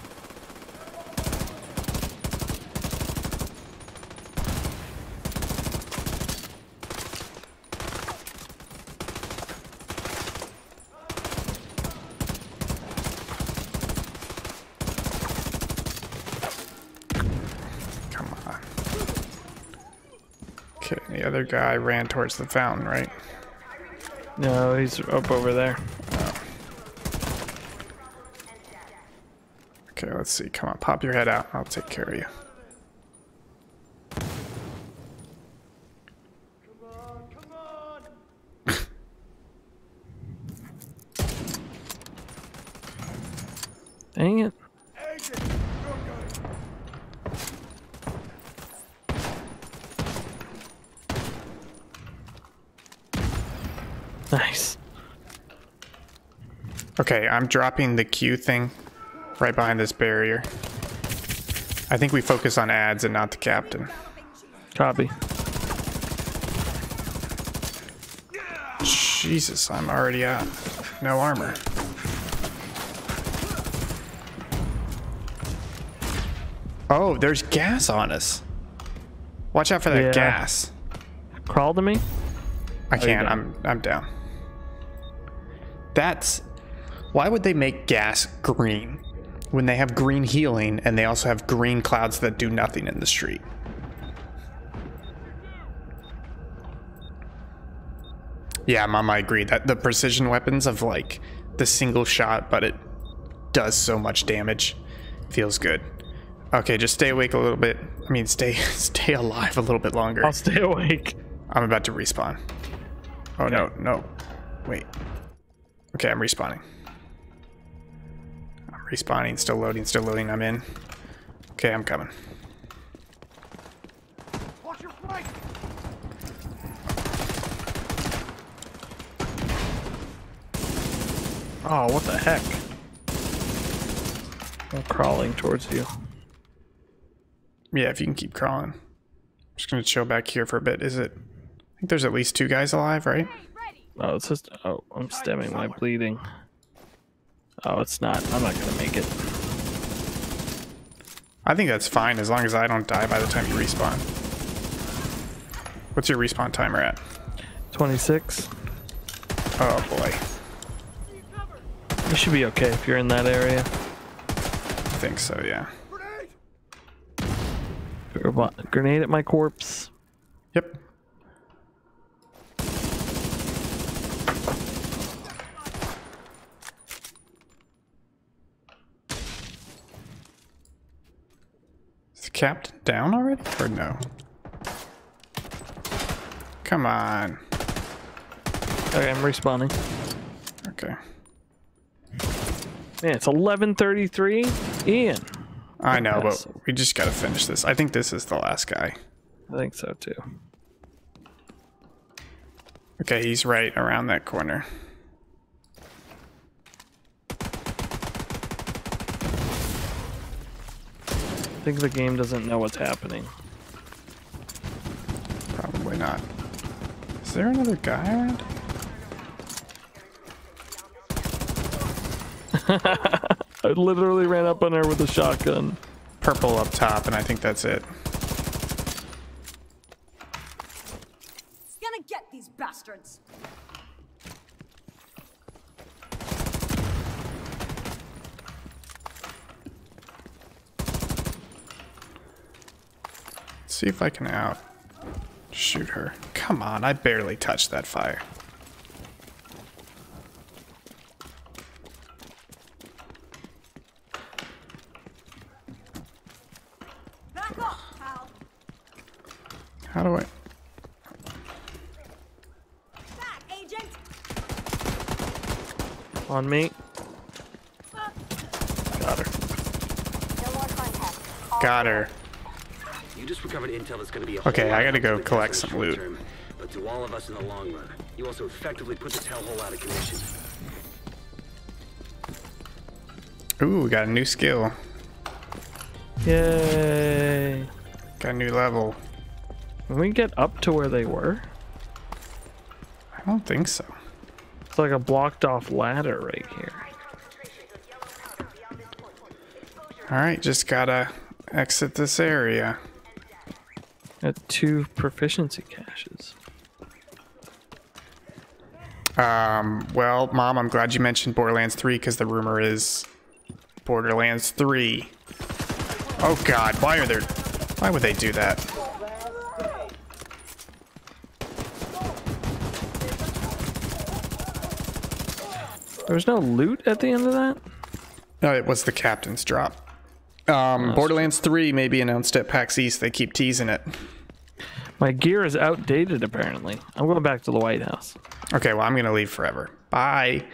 The other guy ran towards the fountain, right? No, he's up over there. Oh. Okay, let's see. Come on, pop your head out. I'll take care of you. Dang it. Nice. Okay, I'm dropping the Q thing right behind this barrier. I think we focus on adds and not the captain. Copy. Jesus, I'm already out. No armor. Oh, there's gas on us. Watch out for that Yeah. gas. Crawl to me? I oh, can't. I'm I'm down. That's why would they make gas green when they have green healing and they also have green clouds that do nothing in the street? Yeah, Mama, I agree that the precision weapons of like the single shot, but it does so much damage, feels good. Okay, just stay awake a little bit. I mean, stay [laughs] stay alive a little bit longer. I'll stay awake. I'm about to respawn. Oh no, no. Wait. Okay, I'm respawning. I'm respawning, still loading, still loading, I'm in. Okay, I'm coming. Watch your flank! Oh, what the heck? I'm crawling towards you. Yeah, if you can keep crawling. I'm just gonna chill back here for a bit. Is it I think there's at least two guys alive, right? Oh, it's just. Oh, I'm stemming my bleeding. Oh, it's not. I'm not gonna make it. I think that's fine as long as I don't die by the time you respawn. What's your respawn timer at? 26. Oh boy. You should be okay if you're in that area. I think so, yeah. Grenade at my corpse. Yep. Captain down already? Or no? Come on. Okay, I'm respawning. Okay. Man, it's 11:33. Ian, I know, but we just gotta finish this. I think this is the last guy. I think so too. Okay, he's right around that corner. Think the game doesn't know what's happening. Probably not. Is there another guy around? [laughs] I literally ran up on her with a shotgun. Purple up top, and I think that's it. Gonna get these bastards. Let's see if I can out shoot her. Come on, I barely touched that fire. Back off, pal. How do I? On me. Got her. Got her. You just recovered intel that's going to be a Okay, I gotta go collect some loot. term, but to all of us in the long run, you also effectively put this hellhole out of commission. Ooh, we got a new skill. Yay. Got a new level. Can we get up to where they were? I don't think so. It's like a blocked off ladder right here. All right, just gotta exit this area. Two proficiency caches. Um, well, Mom, I'm glad you mentioned Borderlands 3 because the rumor is Borderlands 3. Oh god, why are there... Why would they do that? There was no loot at the end of that? No, it was the captain's drop. Um, Borderlands 3 may be announced at PAX East. They keep teasing it. My gear is outdated apparently. I'm going back to the White House. Okay, well, I'm gonna leave forever. Bye.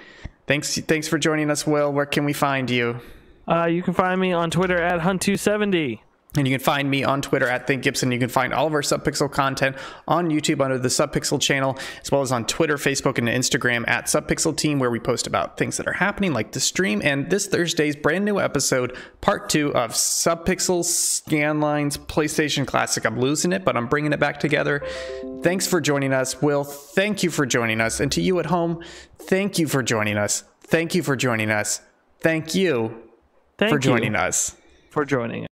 Thanks, thanks for joining us, Will. Where can we find you? Uh, you can find me on Twitter at Hunt270. And you can find me on Twitter at Think Gibson. You can find all of our Subpixel content on YouTube under the Subpixel channel, as well as on Twitter, Facebook, and Instagram at Subpixel Team, where we post about things that are happening, like the stream and this Thursday's brand new episode, part two of Subpixel Scanlines PlayStation Classic. I'm losing it, but I'm bringing it back together. Thanks for joining us, Will. Thank you for joining us, and to you at home, thank you for joining us. Thank you for joining us. Thank you Thank for you joining us. for joining.